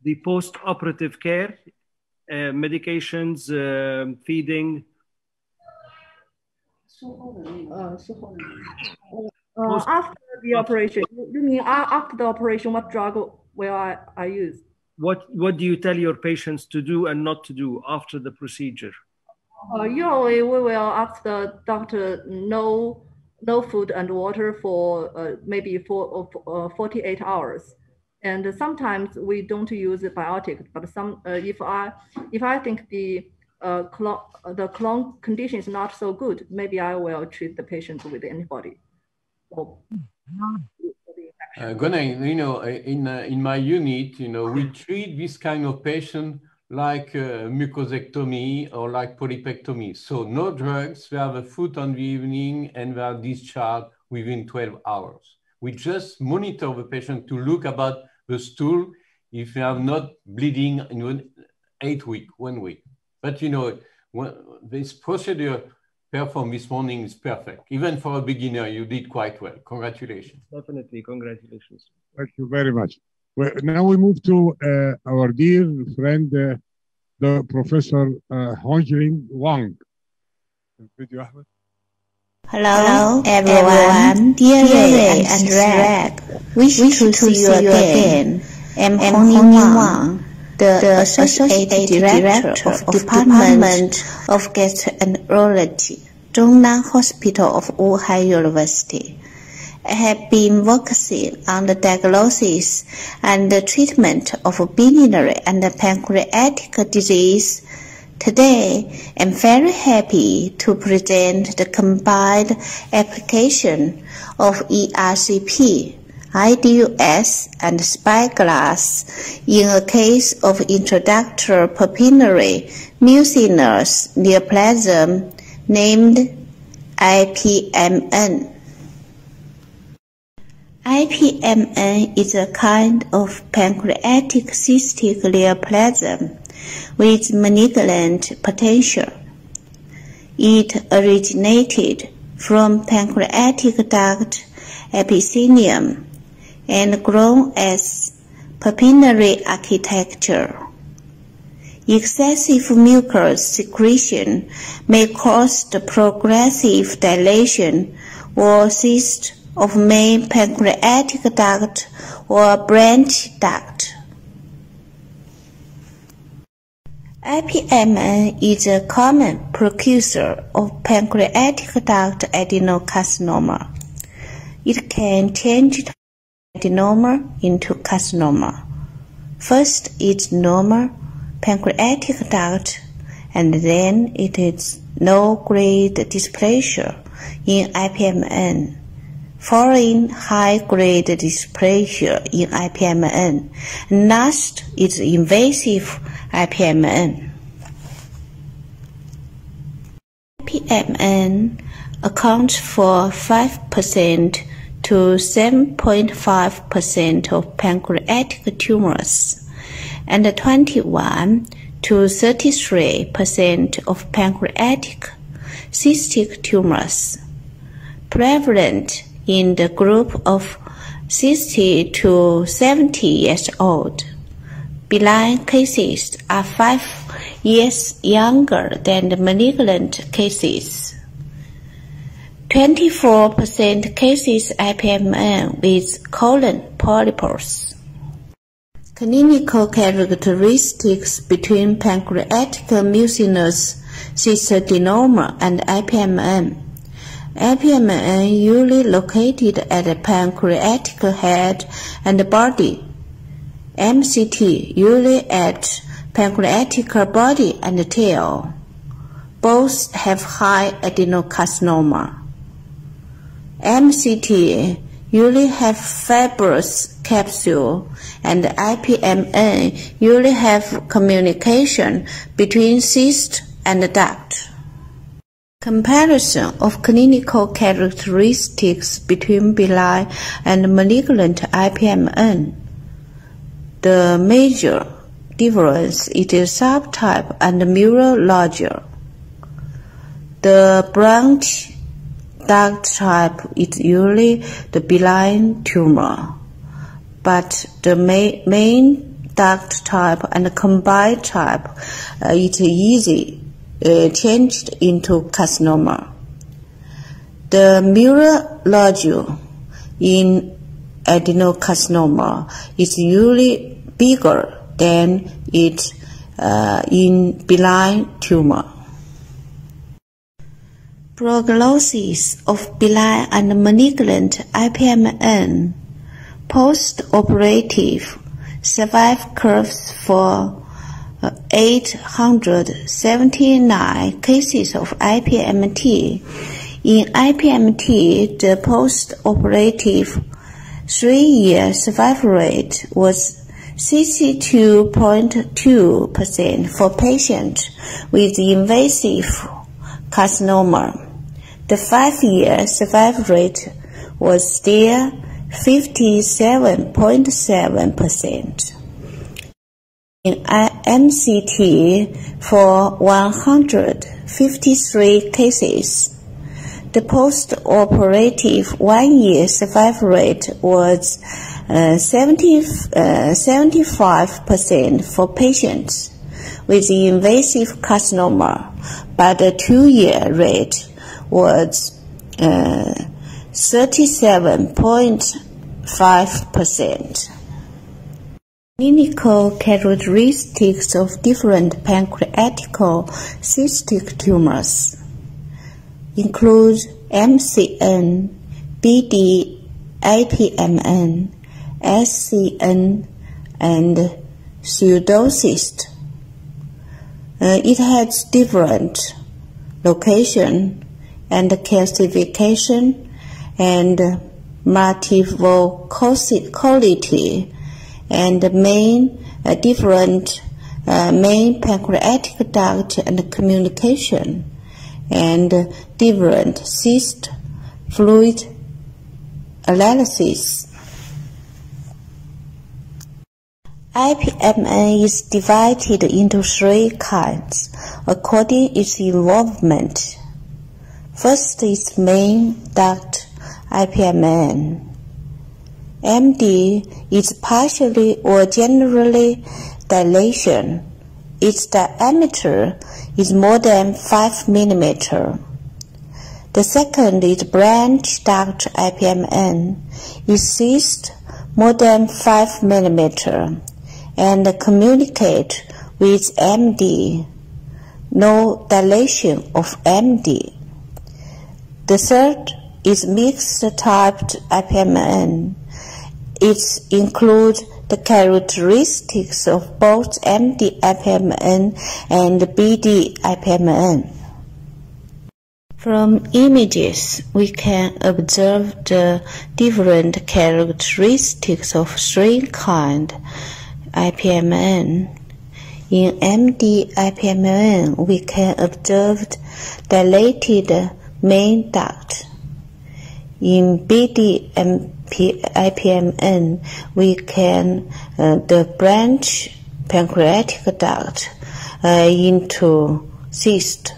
Speaker 10: The post-operative care, uh, medications, feeding.
Speaker 9: Uh, after the operation, you mean after the operation, what drug will I, I use?
Speaker 10: What What do you tell your patients to do and not to do after the procedure?
Speaker 9: Uh, usually, we will ask the doctor no no food and water for uh, maybe for uh, 48 hours. And sometimes we don't use biotic, but some uh, if I if I think the uh, clone, the clone condition is not so good, maybe I will treat the patient with antibody.
Speaker 4: Uh, Gunay, you know, in uh, in my unit, you know, we treat this kind of patient like uh, mucosectomy or like polypectomy. So no drugs, they have a foot on the evening and they are discharged within 12 hours. We just monitor the patient to look about the stool if they are not bleeding in eight week, one week. But you know, this procedure performed this morning is perfect. Even for a beginner, you did quite well. Congratulations.
Speaker 10: Definitely, congratulations.
Speaker 6: Thank you very much. Well, now we move to uh, our dear friend, uh, the Professor uh, Hongling Wang. Video,
Speaker 11: Hello, Hello everyone. Dear Rey and Rag, wish, wish to see you again. I'm Hongling Wang the, the Associate Director of Department of Gastroenterology, Zhongnan Hospital of Wuhan University. I have been focusing on the diagnosis and the treatment of biliary and pancreatic disease. Today, I'm very happy to present the combined application of ERCP IDUS and spyglass in a case of intraductal papillary mucinous neoplasm named IPMN. IPMN is a kind of pancreatic cystic neoplasm with malignant potential. It originated from pancreatic duct epithelium and grown as papillary architecture. Excessive mucus secretion may cause the progressive dilation or cyst of main pancreatic duct or branch duct. IPMN is a common precursor of pancreatic duct adenocarcinoma. It can change adenoma into carcinoma. First it's normal pancreatic duct and then it is low-grade dysplasia in IPMN, following high-grade dysplasia in IPMN. Last is invasive IPMN. IPMN accounts for 5% to 7.5% of pancreatic tumors and 21 to 33% of pancreatic cystic tumors prevalent in the group of 60 to 70 years old. Benign cases are five years younger than the malignant cases. 24% cases IPMN with colon polyps. Clinical characteristics between pancreatic mucinous cystadenoma and IPMN. IPMN usually located at the pancreatic head and body. MCT usually at pancreatic body and tail. Both have high adenocarcinoma. MCT usually have fibrous capsule and IPMN usually have communication between cyst and duct. Comparison of clinical characteristics between benign and malignant IPMN. The major difference is the subtype and the mirror larger. The branch duct type is usually the benign tumor, but the ma main duct type and combined type uh, is easy uh, changed into carcinoma. The mural nodule in adenocarcinoma is usually bigger than it uh, in benign tumor. Prognosis of benign and malignant IPMN post-operative survival curves for uh, 879 cases of IPMT. In IPMT, the post-operative three-year survival rate was 62.2% for patients with invasive carcinoma. The five-year survival rate was still 57.7%. In MCT, for 153 cases, the post-operative one-year survival rate was uh, 70, uh, 75% for patients with invasive carcinoma, but the two-year rate was uh, 37.5%. Clinical characteristics of different pancreatic cystic tumors include MCN, BD, IPMN, SCN, and pseudocyst. Uh, it has different location and calcification and multivocality and main uh, different uh, main pancreatic duct and communication and different cyst fluid analysis. IPMN is divided into three kinds according its involvement. First is main duct IPMN. MD is partially or generally dilation. Its diameter is more than 5 mm. The second is branch duct IPMN. It cyst more than 5 mm and communicate with MD. No dilation of MD. The third is mixed typed IPMN. It includes the characteristics of both MD IPMN and BD IPMN. From images, we can observe the different characteristics of three kind IPMN. In MD IPMN, we can observe dilated main duct. In BD IPMN, we can uh, the branch pancreatic duct uh, into cyst.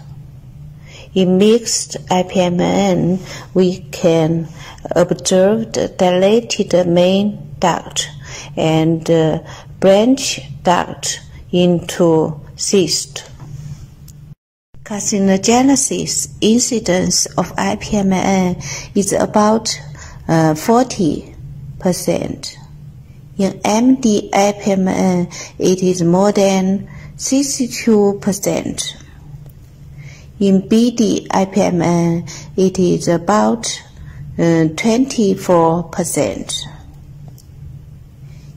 Speaker 11: In mixed IPMN, we can observe the dilated main duct and uh, branch duct into cyst. Carcinogenesis incidence of IPMN is about uh, 40%. In MD IPMN, it is more than 62%. In BD IPMN, it is about uh, 24%.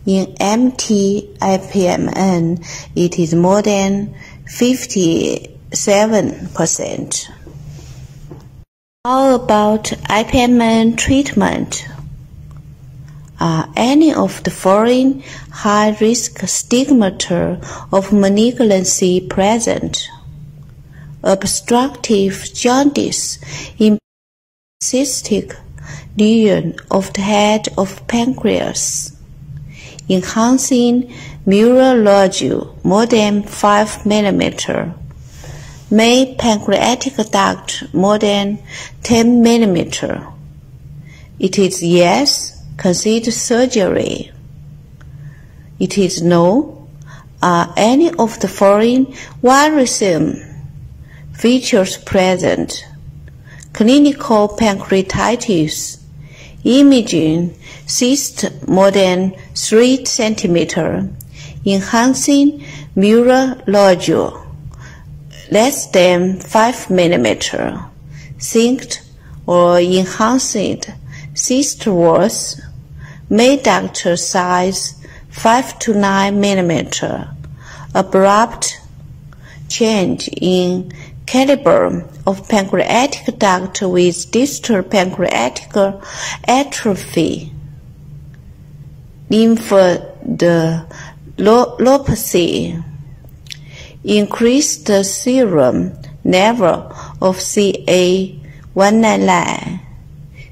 Speaker 11: In MT IPMN, it is more than 50 7%. How about IPMN treatment? Are any of the following high-risk stigmata of malignancy present? Obstructive jaundice in cystic lesion of the head of pancreas, enhancing mural more than 5 mm, May pancreatic duct more than 10 millimeter? It is yes, consider surgery. It is no. Are uh, any of the following worrisome features present? Clinical pancreatitis, imaging cyst more than 3 centimeter, enhancing mural nodule less than 5 mm, synced or enhanced cyst walls, may duct size 5 to 9 mm, abrupt change in caliber of pancreatic duct with distal pancreatic atrophy, lymphadenopathy, increased serum level of CA199,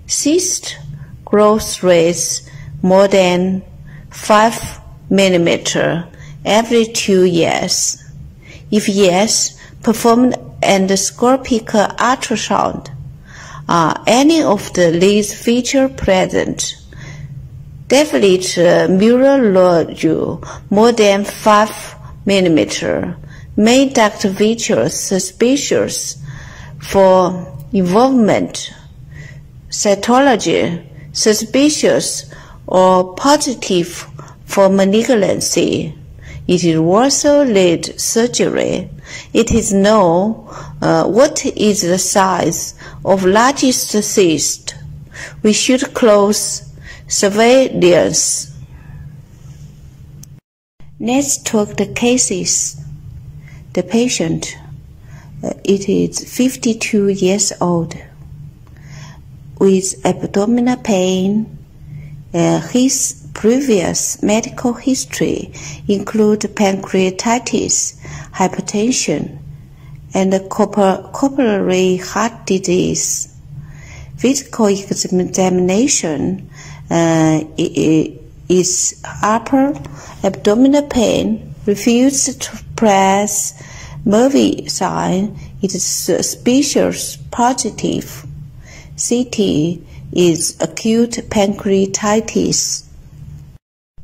Speaker 11: cyst growth rates more than 5 mm every two years. If yes, perform endoscopic ultrasound. Are any of the these features present? Definite uh, mural nodule more than 5 millimeter Main duct features suspicious for involvement, cytology suspicious or positive for malignancy. It is also lead surgery. It is known uh, what is the size of largest cyst. We should close surveillance. Let's talk the cases. The patient, uh, it is 52 years old, with abdominal pain. Uh, his previous medical history include pancreatitis, hypertension, and coronary heart disease. Physical examination uh, is upper abdominal pain refused to press movie sign it is suspicious positive. CT is acute pancreatitis.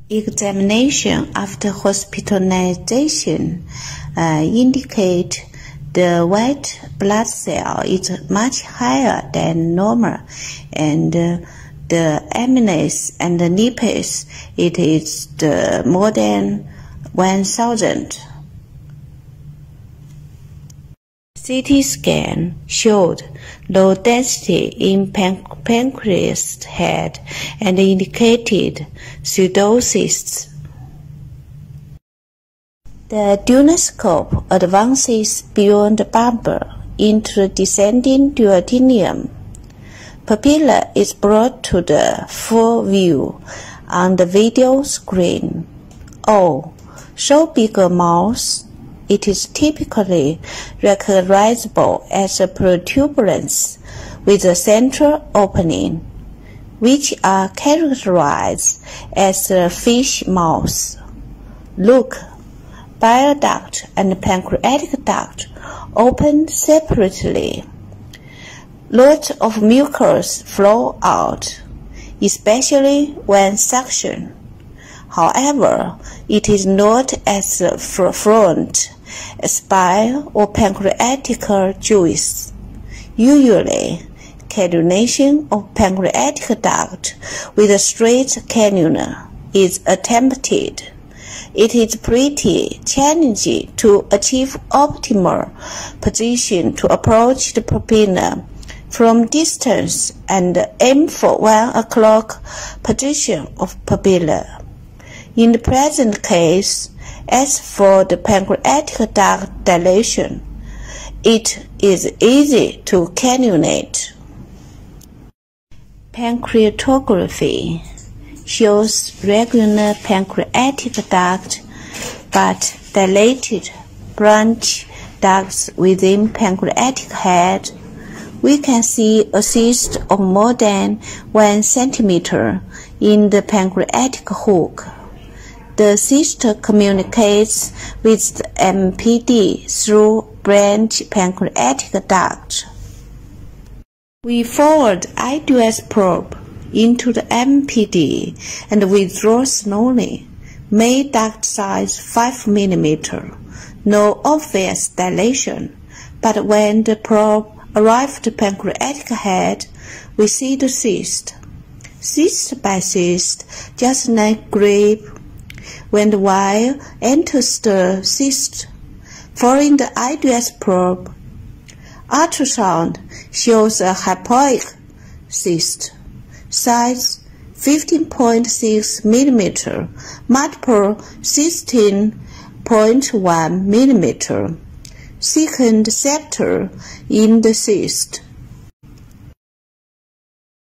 Speaker 11: Examination after hospitalization uh, indicate the white blood cell is much higher than normal and uh, the amylase and the lipase it is the more than 1000. CT scan showed low density in pan pancreas head and indicated pseudocysts. The duodenoscope advances beyond the bumper into the descending duodenum. Papilla is brought to the full view on the video screen. Oh, show bigger mouth, it is typically recognizable as a protuberance with a central opening, which are characterized as a fish mouth. Look, bile duct and pancreatic duct open separately. Lots of mucus flow out, especially when suction. However, it is not as frequent as bile or pancreatic juice. Usually, cannulation of pancreatic duct with a straight cannula is attempted. It is pretty challenging to achieve optimal position to approach the papilla from distance and aim for 1 o'clock position of papilla. In the present case, as for the pancreatic duct dilation, it is easy to cannulate. Pancreatography shows regular pancreatic duct but dilated branch ducts within pancreatic head. We can see a cyst of more than 1 centimeter in the pancreatic hook. The cyst communicates with the MPD through branch pancreatic duct. We forward IDUS probe into the MPD and withdraw slowly. May duct size 5 mm. No obvious dilation, but when the probe arrives to pancreatic head, we see the cyst. Cyst by cyst, just like grape. When the wire enters the cyst, following the IDUS probe, ultrasound shows a hypoechoic cyst, size 15.6 millimeter, multiple 16.1 millimeter, second septal in the cyst.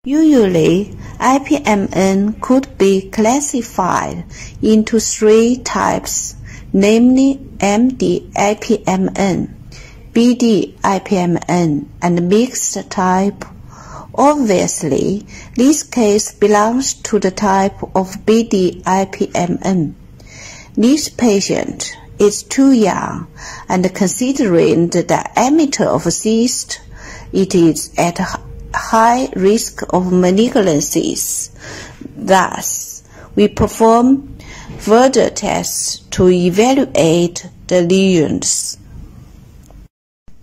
Speaker 11: Usually, IPMN could be classified into three types, namely MD-IPMN, BD-IPMN, and mixed type. Obviously, this case belongs to the type of BD-IPMN. This patient is too young, and considering the diameter of cyst, it is at high risk of malignancies. Thus, we perform further tests to evaluate the lesions.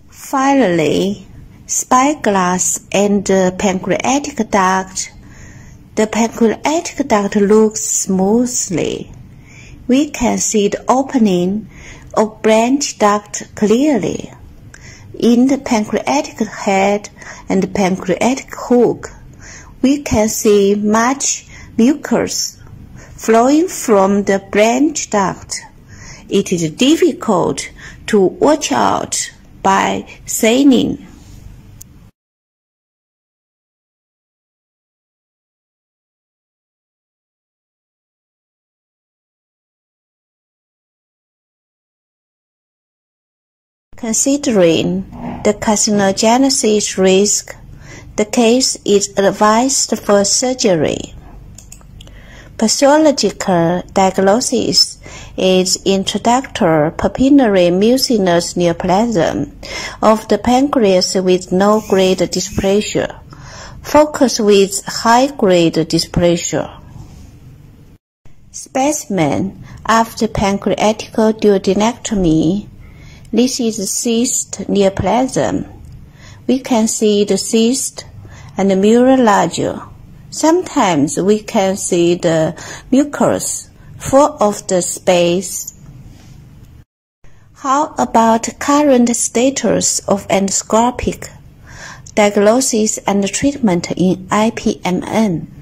Speaker 11: Finally, spyglass and the pancreatic duct. The pancreatic duct looks smoothly. We can see the opening of branch duct clearly in the pancreatic head and pancreatic hook, we can see much mucus flowing from the branch duct. It is difficult to watch out by staining. Considering the carcinogenesis risk, the case is advised for surgery. Pathological diagnosis is intraductal papillary mucinous neoplasm of the pancreas with no grade dysplasia. Focus with high-grade dysplasia. Specimen after pancreatic duodenectomy this is a cyst neoplasm. We can see the cyst and the mural Sometimes we can see the mucus full of the space. How about current status of endoscopic diagnosis and treatment in IPMN?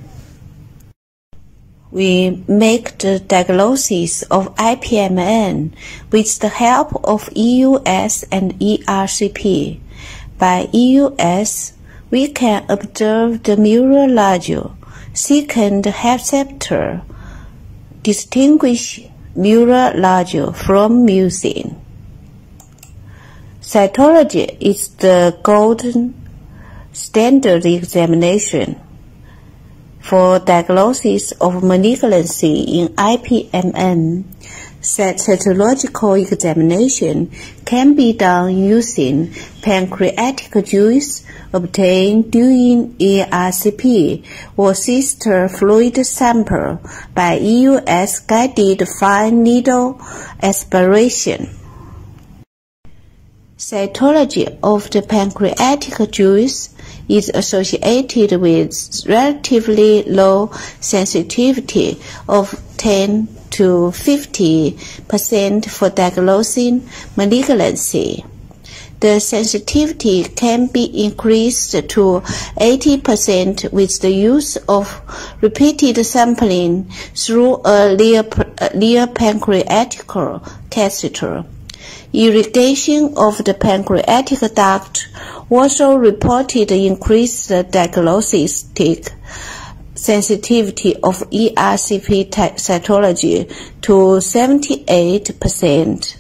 Speaker 11: We make the diagnosis of IPMN with the help of EUS and ERCP. By EUS, we can observe the mural second septal, distinguish mural from mucin. Cytology is the golden standard examination for diagnosis of malignancy in IPMN, cytological examination can be done using pancreatic juice obtained during ERCP or cyst fluid sample by EUS guided fine needle aspiration. Cytology of the pancreatic juice is associated with relatively low sensitivity of 10 to 50 percent for diagnosing malignancy. The sensitivity can be increased to 80% with the use of repeated sampling through a nasopancreatic catheter. Irrigation of the pancreatic duct also reported increased diagnostic sensitivity of ERCP cytology to 78%.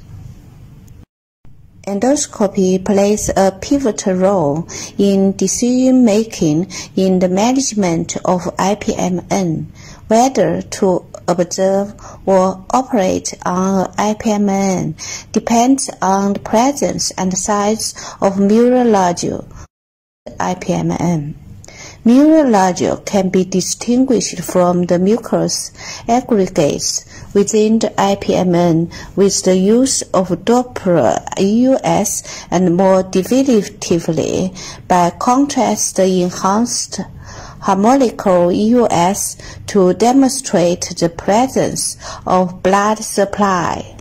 Speaker 11: Endoscopy plays a pivotal role in decision making in the management of IPMN, whether to observe or operate on an IPMN depends on the presence and size of mural IPMN. Mural can be distinguished from the mucous aggregates within the IPMN with the use of Doppler EUS and more definitively by contrast enhanced harmonic EUS to demonstrate the presence of blood supply.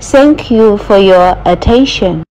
Speaker 11: Thank you for your attention.